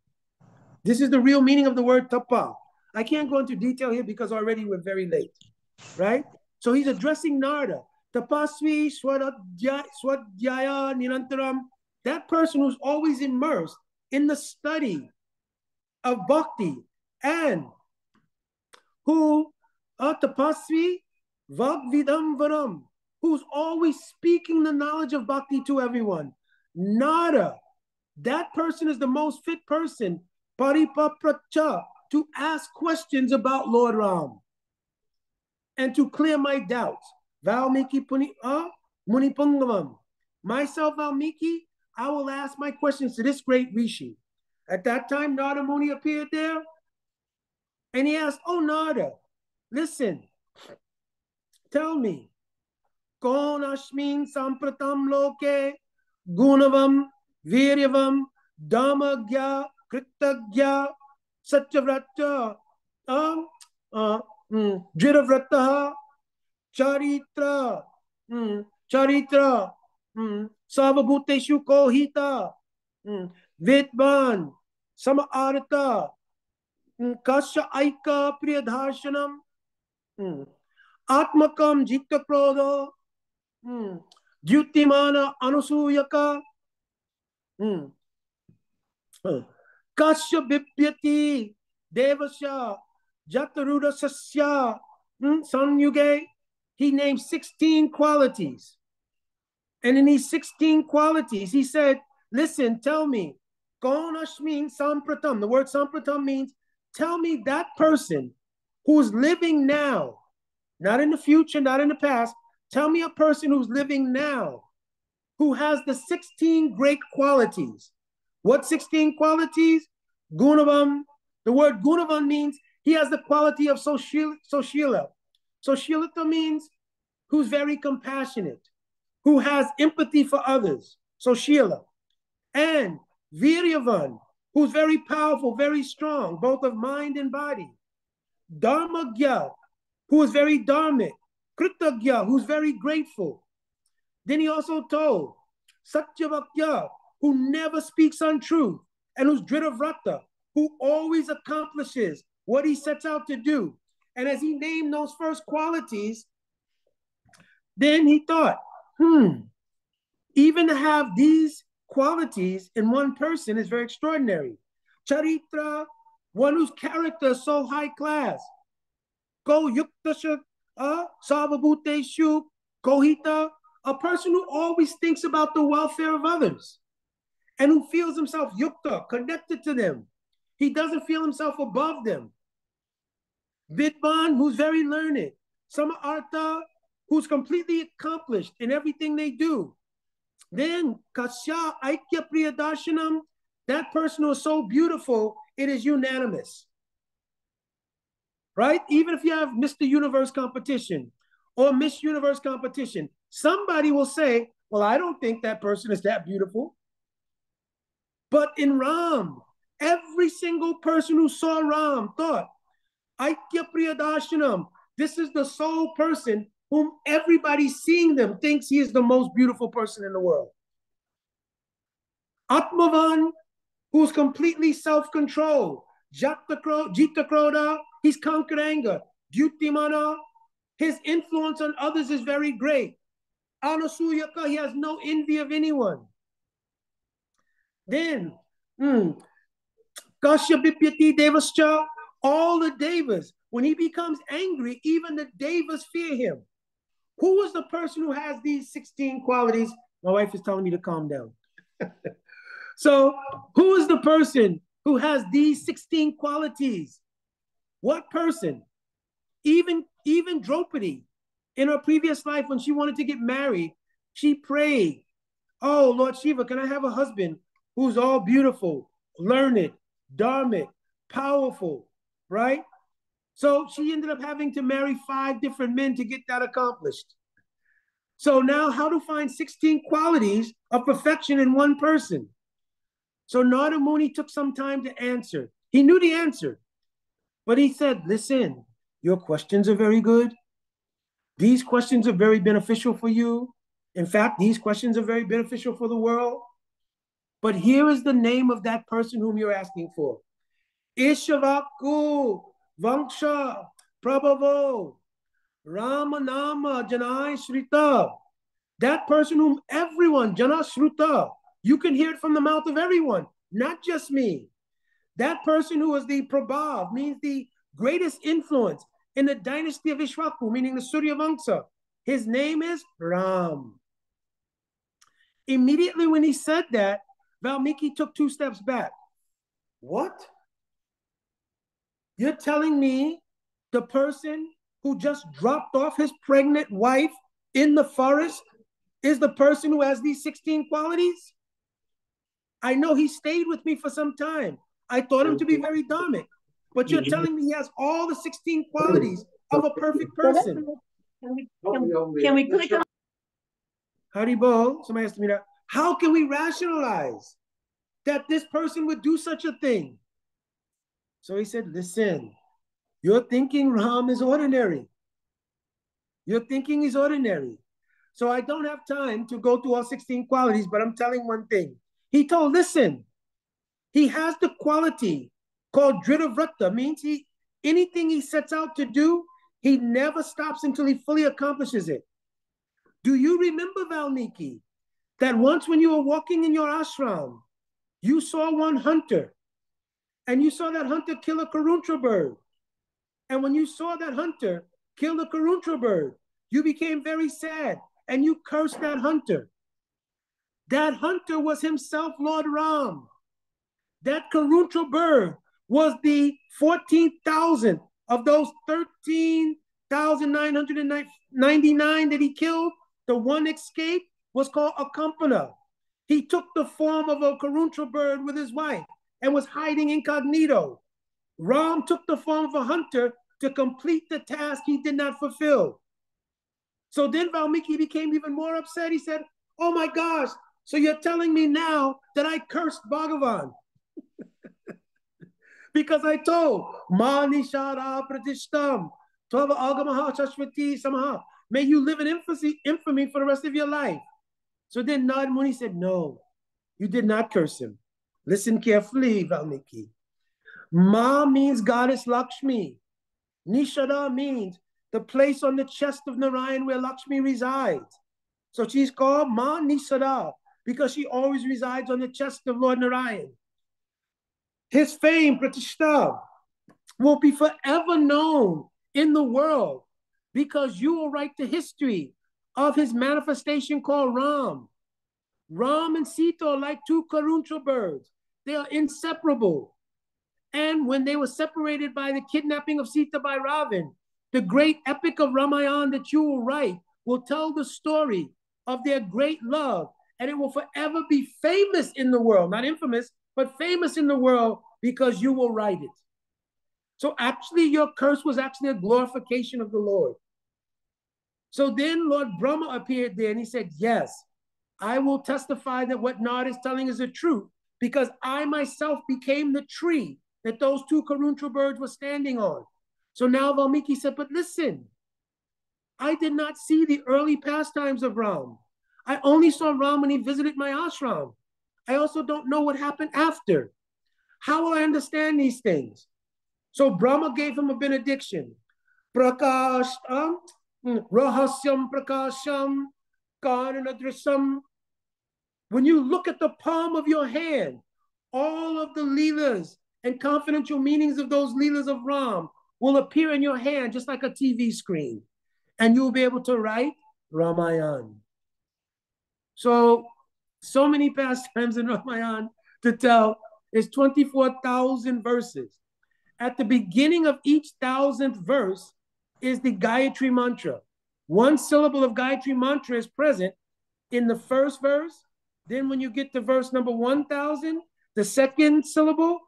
This is the real meaning of the word tapa. I can't go into detail here because already we're very late, right? So he's addressing Narada. Tapasvi swadhyaya nirantaram. That person who's always immersed in the study of bhakti and who uh, tapasvi Vagvidamvaram, who's always speaking the knowledge of bhakti to everyone. Narada, that person is the most fit person, paripapracha, to ask questions about Lord Ram and to clear my doubts. Valmiki Puni uh, Munipungavam. Myself, Valmiki, I will ask my questions to this great Rishi. At that time, Narada Muni appeared there and he asked, Oh, Narada, listen, tell me, Kon Sampratam Loke Gunavam Viryavam Dhamagya Kritagya Satyavrata um, uh, mm, Dhiravrata Charitra mm, Charitra mm, Savabhuteshu Kohita mm, Vidvan Samaarta Kasha Aika Priyadharshanam Bipyati Devasya Jataruda Sasya hmm, Sanyuge. He named 16 qualities. And in these 16 qualities, he said, Listen, tell me, Gonashmin Sampratam. The word Sampratam means tell me that person who's living now, not in the future, not in the past. Tell me a person who's living now, who has the 16 great qualities. What 16 qualities? Gunavam. The word Gunavam means he has the quality of Soshila. Soshila. Soshilata means who's very compassionate, who has empathy for others. Soshila. And Viryavan, who's very powerful, very strong, both of mind and body. Dharmagya, who is very dharmic. Kritagya, who's very grateful. Then he also told Satyavakya, who never speaks untruth, and who's Dritavrata, who always accomplishes what he sets out to do. And as he named those first qualities, then he thought, hmm, even to have these qualities in one person is very extraordinary. Charitra, one whose character is so high class. Go yuktasha, savabhuteshu, kohita, a person who always thinks about the welfare of others and who feels himself yukta, connected to them. He doesn't feel himself above them. Vidvan, who's very learned. Sama Artha, who's completely accomplished in everything they do. Then Kasya Aikya Priyadarshanam, that person who is so beautiful, it is unanimous. Right? Even if you have Mr. Universe competition or Miss Universe competition, somebody will say, Well, I don't think that person is that beautiful. But in Ram, every single person who saw Ram thought, Aikya Priyadarshanam, this is the sole person whom everybody seeing them thinks he is the most beautiful person in the world. Atmavan, who's completely self-controlled. Jita Kroda, he's conquered anger. Dyutimana, his influence on others is very great. Anasuyaka, he has no envy of anyone. Then, hmm, Kashyapipyati Devascha, all the Devas, when he becomes angry, even the Devas fear him. Who is the person who has these 16 qualities? My wife is telling me to calm down. (laughs) so, who is the person who has these 16 qualities? What person? Even even Draupadi, in her previous life, when she wanted to get married, she prayed, Oh Lord Shiva, can I have a husband who's all beautiful, learned, dharmic, powerful, right? So she ended up having to marry five different men to get that accomplished. So now, how to find 16 qualities of perfection in one person? So Narada Muni took some time to answer. He knew the answer, but he said, Listen, your questions are very good. These questions are very beneficial for you. In fact, these questions are very beneficial for the world. But here is the name of that person whom you're asking for. Ikshvaku Vanksha Prabhavo Ramanama Janai Shrita. That person whom everyone, Jana Shruta, you can hear it from the mouth of everyone, not just me. That person who is the Prabhav means the greatest influence in the dynasty of Ikshvaku, meaning the Surya Vamsa. His name is Ram. Immediately when he said that, Valmiki took two steps back. What? You're telling me the person who just dropped off his pregnant wife in the forest is the person who has these 16 qualities? I know he stayed with me for some time. I thought him to be very dharmic, but you're telling me he has all the 16 qualities of a perfect person. Can we, can, can we click on? Haribol, somebody asked me that. How can we rationalize that this person would do such a thing? So he said, listen, your thinking, Ram, is ordinary. Your thinking is ordinary. So I don't have time to go through all 16 qualities, but I'm telling one thing. He told, listen, he has the quality called Dridhavrata, means he anything he sets out to do, he never stops until he fully accomplishes it. Do you remember, Valmiki, that once when you were walking in your ashram, you saw one hunter and you saw that hunter kill a Krauncha bird. And when you saw that hunter kill a Krauncha bird, you became very sad and you cursed that hunter. That hunter was himself Lord Ram. That Krauncha bird was the 14,000 of those 13,999 that he killed. The one escape was called Akampana. He took the form of a Krauncha bird with his wife and was hiding incognito. Ram took the form of a hunter to complete the task he did not fulfill. So then Valmiki became even more upset. He said, Oh my gosh, so you're telling me now that I cursed Bhagavan? (laughs) because I told, Ma nishara pratishtam, Tava agamaha chashvati samaha. May you live in infamy for the rest of your life. So then Nad Muni said, No, you did not curse him. Listen carefully, Valmiki. Ma means goddess Lakshmi. Nishada means the place on the chest of Narayan where Lakshmi resides. So she's called Ma Nisada because she always resides on the chest of Lord Narayan. His fame, Pratishta, will be forever known in the world because you will write the history of his manifestation called Ram. Ram and Sita are like two Krauncha birds. They are inseparable. And when they were separated by the kidnapping of Sita by Ravan, the great epic of Ramayana that you will write will tell the story of their great love, and it will forever be famous in the world, not infamous, but famous in the world because you will write it. So actually, your curse was actually a glorification of the Lord. So then Lord Brahma appeared there and he said, Yes, I will testify that what Nod is telling is the truth because I myself became the tree that those two Krauncha birds were standing on. So now Valmiki said, But listen, I did not see the early pastimes of Ram. I only saw Ram when he visited my ashram. I also don't know what happened after. How will I understand these things? So Brahma gave him a benediction. Prakashtam, Hmm. rahasyam prakasham, karanadrisam. When you look at the palm of your hand, all of the leelas and confidential meanings of those leelas of Ram will appear in your hand just like a TV screen. And you'll be able to write Ramayan. So, so many pastimes in (laughs) Ramayan to tell. There's 24,000 verses. At the beginning of each thousandth verse is the Gayatri mantra. One syllable of Gayatri mantra is present in the first verse. Then, when you get to verse number 1,000, the second syllable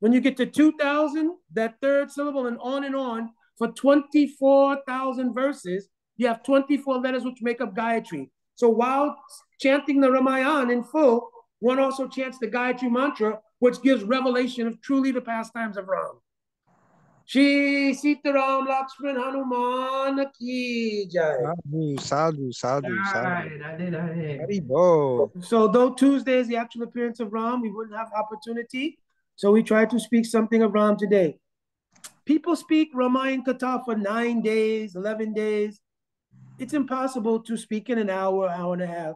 when you get to 2000, that third syllable, and on and on, for 24,000 verses, you have 24 letters which make up Gayatri. So while chanting the Ramayana in full, one also chants the Gayatri mantra, which gives revelation of truly the pastimes of Ram. Sitaram Lakshman Hanuman ki jai. Sadhu, sadhu, sadhu, sadhu. So though Tuesday is the actual appearance of Ram, we wouldn't have opportunity so we try to speak something of Ram today. People speak Ramayan Katha for nine days, 11 days. It's impossible to speak in an hour, hour and a half.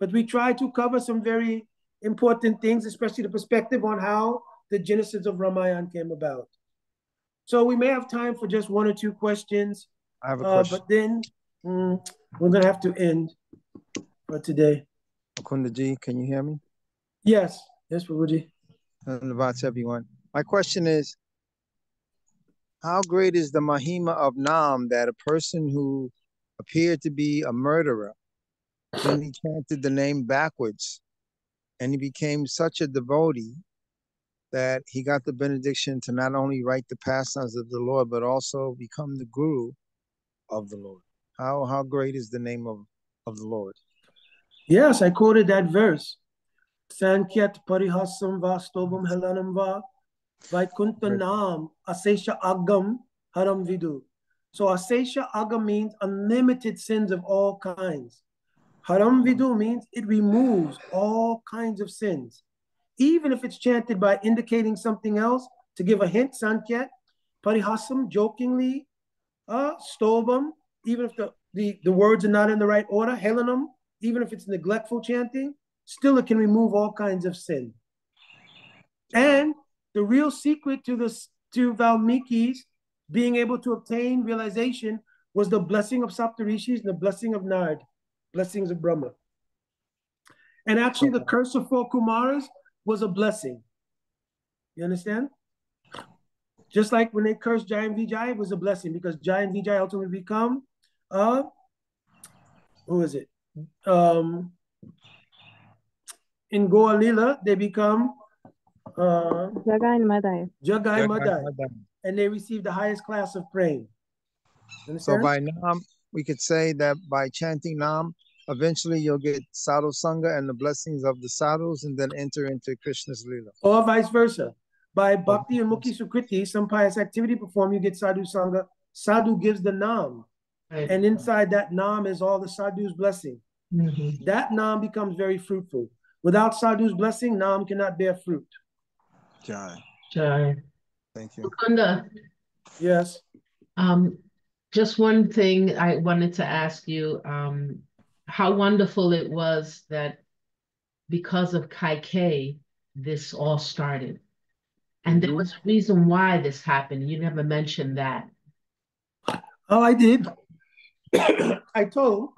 But we try to cover some very important things, especially the perspective on how the genesis of Ramayan came about. So we may have time for just one or two questions. I have a uh, question. but then mm, we're going to have to end for today. Akunda G, can you hear me? Yes, yes, Prabhuji. And about everyone. My question is, how great is the Mahima of Nam that a person who appeared to be a murderer, then he chanted the name backwards, and he became such a devotee that he got the benediction to not only write the pastimes of the Lord, but also become the guru of the Lord. How how great is the name of, of the Lord? Yes, I quoted that verse. Sankyat parihasam vastobam helanam va vaikuntanam asesha agam haram vidu. So asesha agam means unlimited sins of all kinds. Haram hmm. vidu means it removes all kinds of sins. Even if it's chanted by indicating something else, to give a hint, Sankyat, parihasam, jokingly, uh, stobam, even if the, the, the words are not in the right order, helanam, even if it's neglectful chanting, still it can remove all kinds of sin. And the real secret to this to Valmiki's being able to obtain realization was the blessing of Saptarishis and the blessing of Nard, blessings of Brahma. And actually, the curse of four Kumaras was a blessing. You understand? Just like when they cursed Jay and Vijay, it was a blessing because Jay and Vijay ultimately become uh who is it? Um in Gaura Lila, they become uh Jagai and Madai. Jagai Madai. And they receive the highest class of praying. So by Nam, we could say that by chanting Nam, eventually you'll get sadhu sangha and the blessings of the sadhus and then enter into Krishna's lila. Or vice versa. By bhakti and mukhi sukriti, some pious activity performed, you get sadhu sangha. Sadhu gives the nam. Right. And inside that nam is all the sadhu's blessing. Mm-hmm. That nam becomes very fruitful. Without sadhu's blessing, nam cannot bear fruit. Jai. Jai. Thank you. Mukunda. Yes. Um, just one thing I wanted to ask you. Um, how wonderful it was that because of Kai K, this all started. And there mm-hmm. was a reason why this happened. You never mentioned that. Oh, I did. (coughs) I told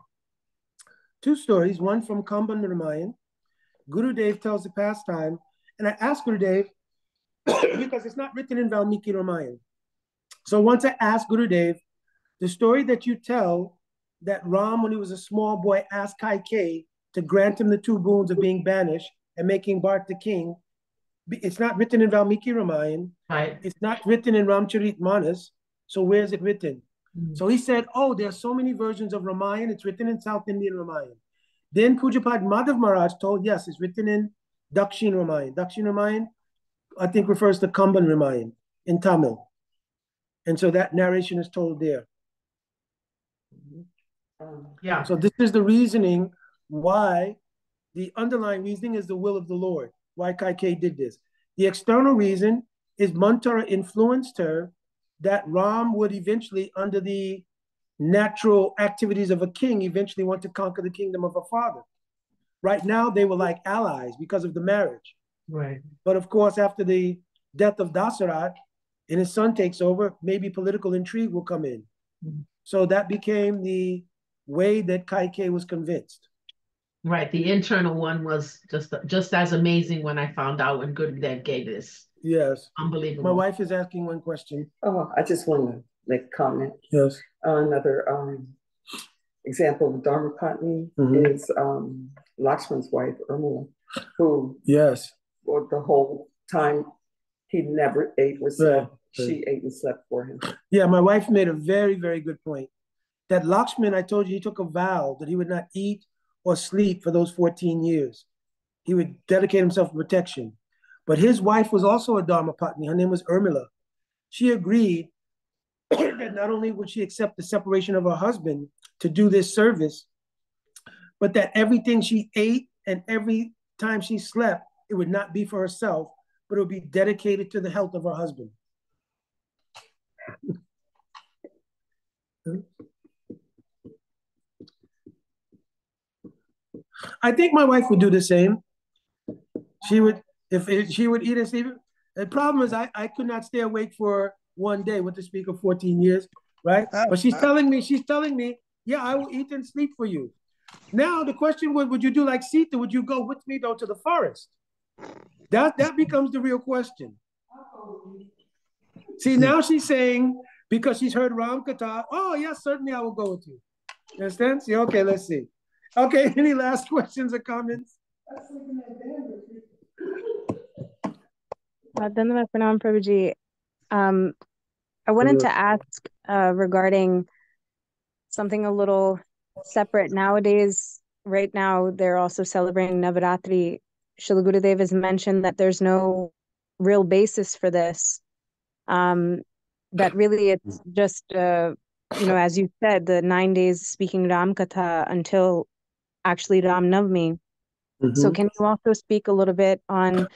two stories, one from Kamban Ramayan. Guru Dev tells the pastime, and I asked Guru Dev, (coughs) because it's not written in Valmiki Ramayan. So once I asked Guru Dev, the story that you tell that Ram, when he was a small boy, asked Kai Kaikeyi to grant him the two boons of being banished and making Bharat the king, it's not written in Valmiki Ramayan. Right. It's not written in Ramcharit Manas. So where is it written? Mm-hmm. So he said, oh, there are so many versions of Ramayan. It's written in South Indian Ramayan. Then Pujapad Madhav Maharaj told, yes, it's written in Dakshin Ramayan. Dakshin Ramayan, I think, refers to Kamban Ramayan in Tamil. And so that narration is told there. Yeah. So this is the reasoning why the underlying reasoning is the will of the Lord why Kaikeyi did this. The external reason is Manthara influenced her that Ram would eventually, under the natural activities of a king, eventually want to conquer the kingdom of a father. Right now, they were like allies because of the marriage. Right. But of course, after the death of Dasarat and his son takes over, maybe political intrigue will come in. Mm-hmm. So that became the way that Kaikeyi was convinced. Right. The internal one was just just as amazing when I found out when Good Gurudev gave this. Yes. Unbelievable. My wife is asking one question. Oh, I just want to make a comment. Yes. another um, example of Dharma Patni mm-hmm. is um, Lakshman's wife, Urmila, who yes, for the whole time he never ate or slept. Right. She ate and slept for him. Yeah, my wife made a very, very good point. That Lakshman, I told you, he took a vow that he would not eat or sleep for those 14 years. He would dedicate himself to protection. But his wife was also a Dharma Patni. Her name was Urmila. She agreed (coughs) that not only would she accept the separation of her husband to do this service, but that everything she ate and every time she slept, it would not be for herself, but it would be dedicated to the health of her husband. (laughs) I think my wife would do the same. She would, if, if she would eat and sleep. The problem is, I, I could not stay awake for one day with the speaker 14 years, right? Uh, but she's uh, telling me, she's telling me, yeah, I will eat and sleep for you. Now the question would, would you do like Sita? Would you go with me though to the forest? That that becomes the real question. See, now she's saying because she's heard Ram Katha, oh yes, certainly I will go with you. You understand? See, okay, let's see. Okay, (laughs) any last questions or comments? Uh, Dhanavad Pranam Prabhuji. Um, I wanted to ask uh, regarding something a little separate. Nowadays, right now, they're also celebrating Navaratri. Srila Gurudev has mentioned that there's no real basis for this. Um, that really it's just, uh, you know, as you said, the nine days speaking Ram Katha until actually Ram Navami. Mm-hmm. So can you also speak a little bit on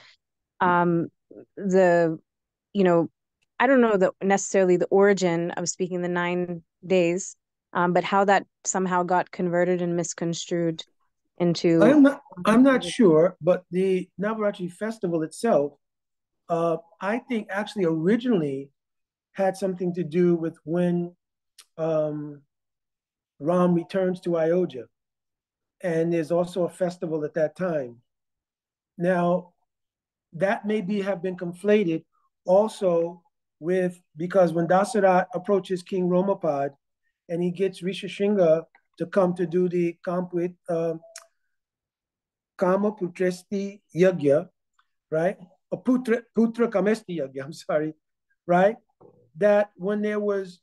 um, the, you know, I don't know the necessarily the origin of speaking the nine days, um, but how that somehow got converted and misconstrued into. I'm not. I'm not (laughs) sure, but the Navaratri festival itself, uh, I think, actually originally had something to do with when um, Ram returns to Ayodhya, and there's also a festival at that time. Now, that may be have been conflated also with because when Dasarat approaches King Romapad and he gets Rishishringa to come to do the Kampwit uh, Kama Putresti Yagya, right? A Putra, Putra Kamesti Yagya, (laughs) I'm sorry, right? That when there was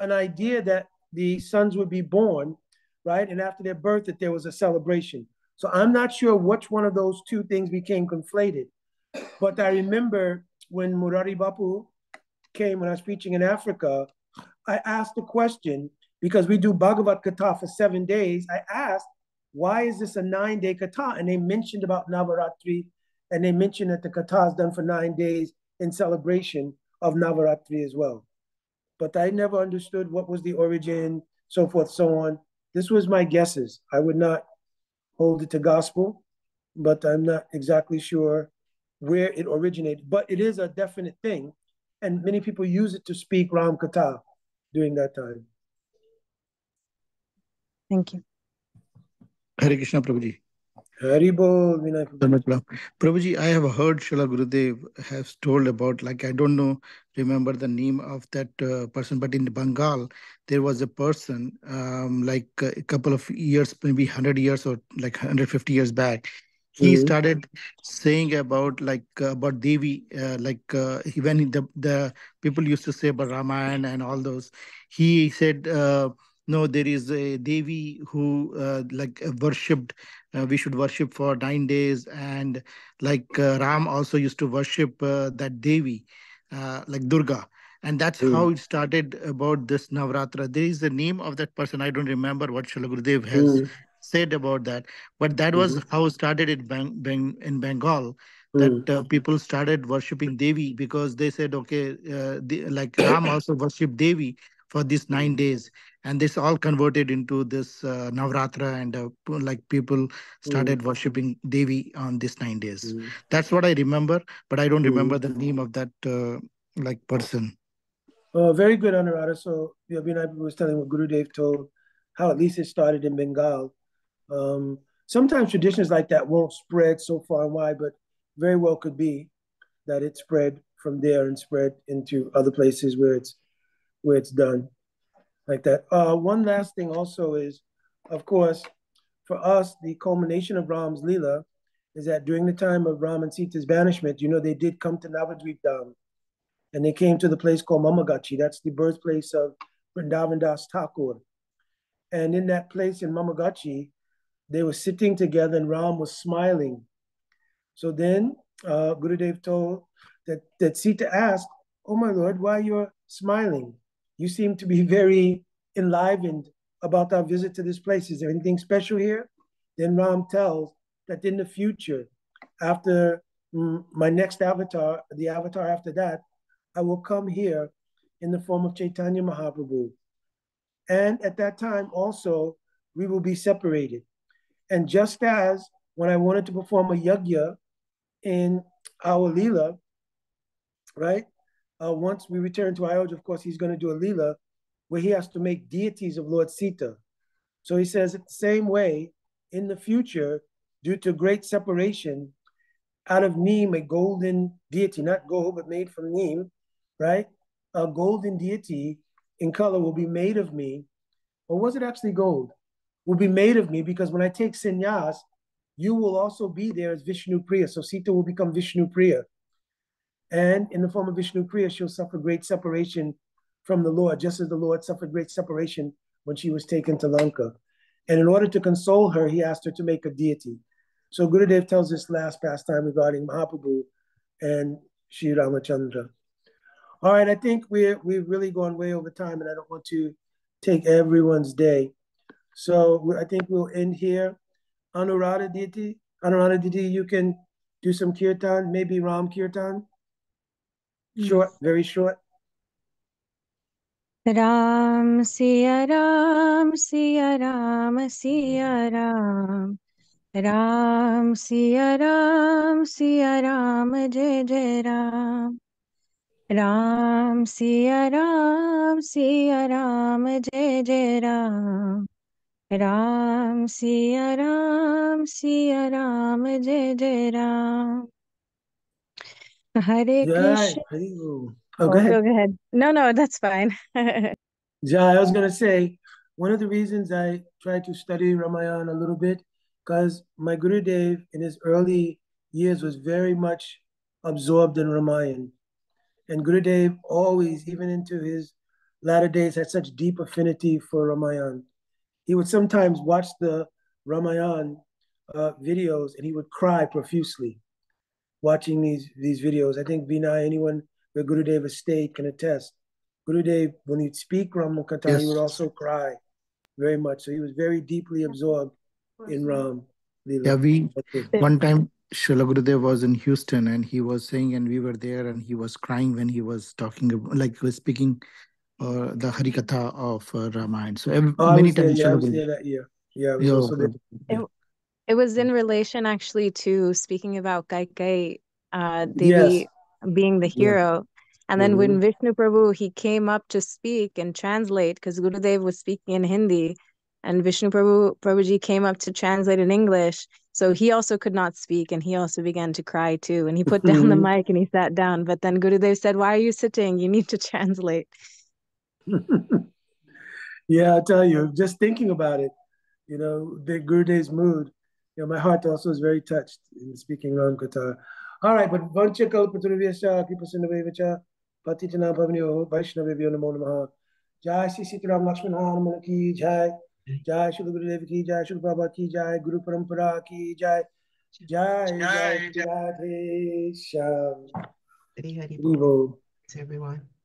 an idea that the sons would be born, right? And after their birth, that there was a celebration. So I'm not sure which one of those two things became conflated. But I remember when Murari Bapu came when I was preaching in Africa, I asked a question because we do Bhagavad Katha for seven days. I asked, why is this a nine day katha? And they mentioned about Navaratri and they mentioned that the katha is done for nine days in celebration of Navaratri as well. But I never understood what was the origin, so forth, so on. This was my guesses. I would not hold it to gospel, but I'm not exactly sure where it originated. But it is a definite thing and many people use it to speak Ram Katha during that time. Thank you. Hare Krishna Prabhuji. Prabhuji, I have heard Srila Gurudev has told about, like, I don't know, remember the name of that uh, person, but in Bengal, there was a person, um, like a couple of years, maybe 100 years or like 150 years back, he mm-hmm. started saying about like uh, about Devi, uh, like uh, when the the people used to say about Ramayana and all those. He said, uh, "No, there is a Devi who uh, like worshipped. Uh, we should worship for nine days, and like Ram also used to worship that Devi, like Durga." and that's mm. how it started about this Navratra. There is the name of that person. I don't remember what Srila Gurudev has mm said about that. But that was mm-hmm. how it started in, Bang, Bang, in Bengal. That mm. uh, people started worshiping Devi because they said, okay, uh, the, like Ram also worshipped Devi for these nine days, and this all converted into this uh, Navratra, and uh, like people started mm. worshiping Devi on these nine days. Mm. That's what I remember, but I don't mm. remember the name of that uh, like person. Oh, very good, Anuradha. So, Yabina was telling what Guru Dev told, how at least it started in Bengal. Um, sometimes traditions like that won't spread so far and wide, but very well could be that it spread from there and spread into other places where it's where it's done like that. Uh, one last thing also is, of course, for us, the culmination of Ram's Leela is that during the time of Ram and Sita's banishment, you know, they did come to Navadvip Dham and they came to the place called Mamagachi. That's the birthplace of Vrindavan Das Thakur. And in that place in Mamagachi, they were sitting together and Ram was smiling. So then uh, Gurudev told that, that Sita asked, Oh my Lord, why you're smiling? You seem to be very enlivened about our visit to this place. Is there anything special here? Then Ram tells that in the future, after mm, my next avatar, the avatar after that, I will come here in the form of Chaitanya Mahaprabhu. And at that time also, we will be separated. And just as when I wanted to perform a yagya in our lila, right? Uh, once we return to Ayodhya, of course, he's going to do a lila where he has to make deities of Lord Sita. So he says, the same way, in the future, due to great separation, out of Neem, a golden deity, not gold, but made from Neem, right? A golden deity in color will be made of me. Or was it actually gold? Will be made of me because when I take sannyas, you will also be there as Vishnu Priya. So Sita will become Vishnu Priya. And in the form of Vishnu Priya, she'll suffer great separation from the Lord, just as the Lord suffered great separation when she was taken to Lanka. And in order to console her, he asked her to make a deity. So Gurudev tells this last pastime regarding Mahaprabhu and Sri Ramachandra. All right, I think we're we've really gone way over time, and I don't want to take everyone's day. So I think we'll end here. Anuradha Diti, Anuradha Diti, you can do some kirtan, maybe Ram kirtan. Hmm. Short, very short. Ram Siya Ram Siya Ram Siya Ram. Ram Siya Ram Siya Ram Jai Jai Ram. Ram Siya Ram Siya Ram Jai Jai Ram. Ram Siya Ram Siya Ram Jai Jai Ram Hare Krishna. Oh, Oh, go ahead. go ahead. No, no, that's fine. (laughs) Jai, I was gonna say, one of the reasons I tried to study Ramayana a little bit, because my Gurudev in his early years was very much absorbed in Ramayana. And Gurudev always, even into his latter days, had such deep affinity for Ramayana. He would sometimes watch the Ramayana uh, videos and he would cry profusely watching these, these videos. I think Vinay, anyone where Gurudev has stayed can attest. Gurudev, when he'd speak Ramakatha, yes. he would also cry very much. So he was very deeply absorbed in Ram. Yeah, we one time Srila Gurudev was in Houston and he was saying, and we were there, and he was crying when he was talking, like he was speaking uh, the Harikatha of uh, Ramayana. So every, oh, many there, times, yeah, I was there that year. Yeah, I was also there. It, was in relation actually to speaking about Kaikeyi uh, Devi Yes. being the hero. And then when Mhm. Vishnu Prabhu he came up to speak and translate because Gurudev was speaking in Hindi and Vishnu Prabhu Prabhuji came up to translate in English. So he also could not speak and he also began to cry too. And he put down the Mhm. mic and he sat down. But then Gurudev said, Why are you sitting? You need to (laughs) translate. (laughs) yeah, I tell you, just thinking about it, you know, the Gurudev's mood, you know, my heart also is very touched in speaking Ram Katha. All right, but Vancha Kalpaturvyascha, Kripasindavevacha, Patitana Bhavanyo, Vaishnavivyo Namo Namaha. Jai Sri Sitaram Lakshman Hanuman ki jai. Jai Shri Gurudev ki jai, Shri Baba ki jai, Guru Parampara ki jai. Jai Jai Radhe Shyam. Hari Hari Vivo. to everyone.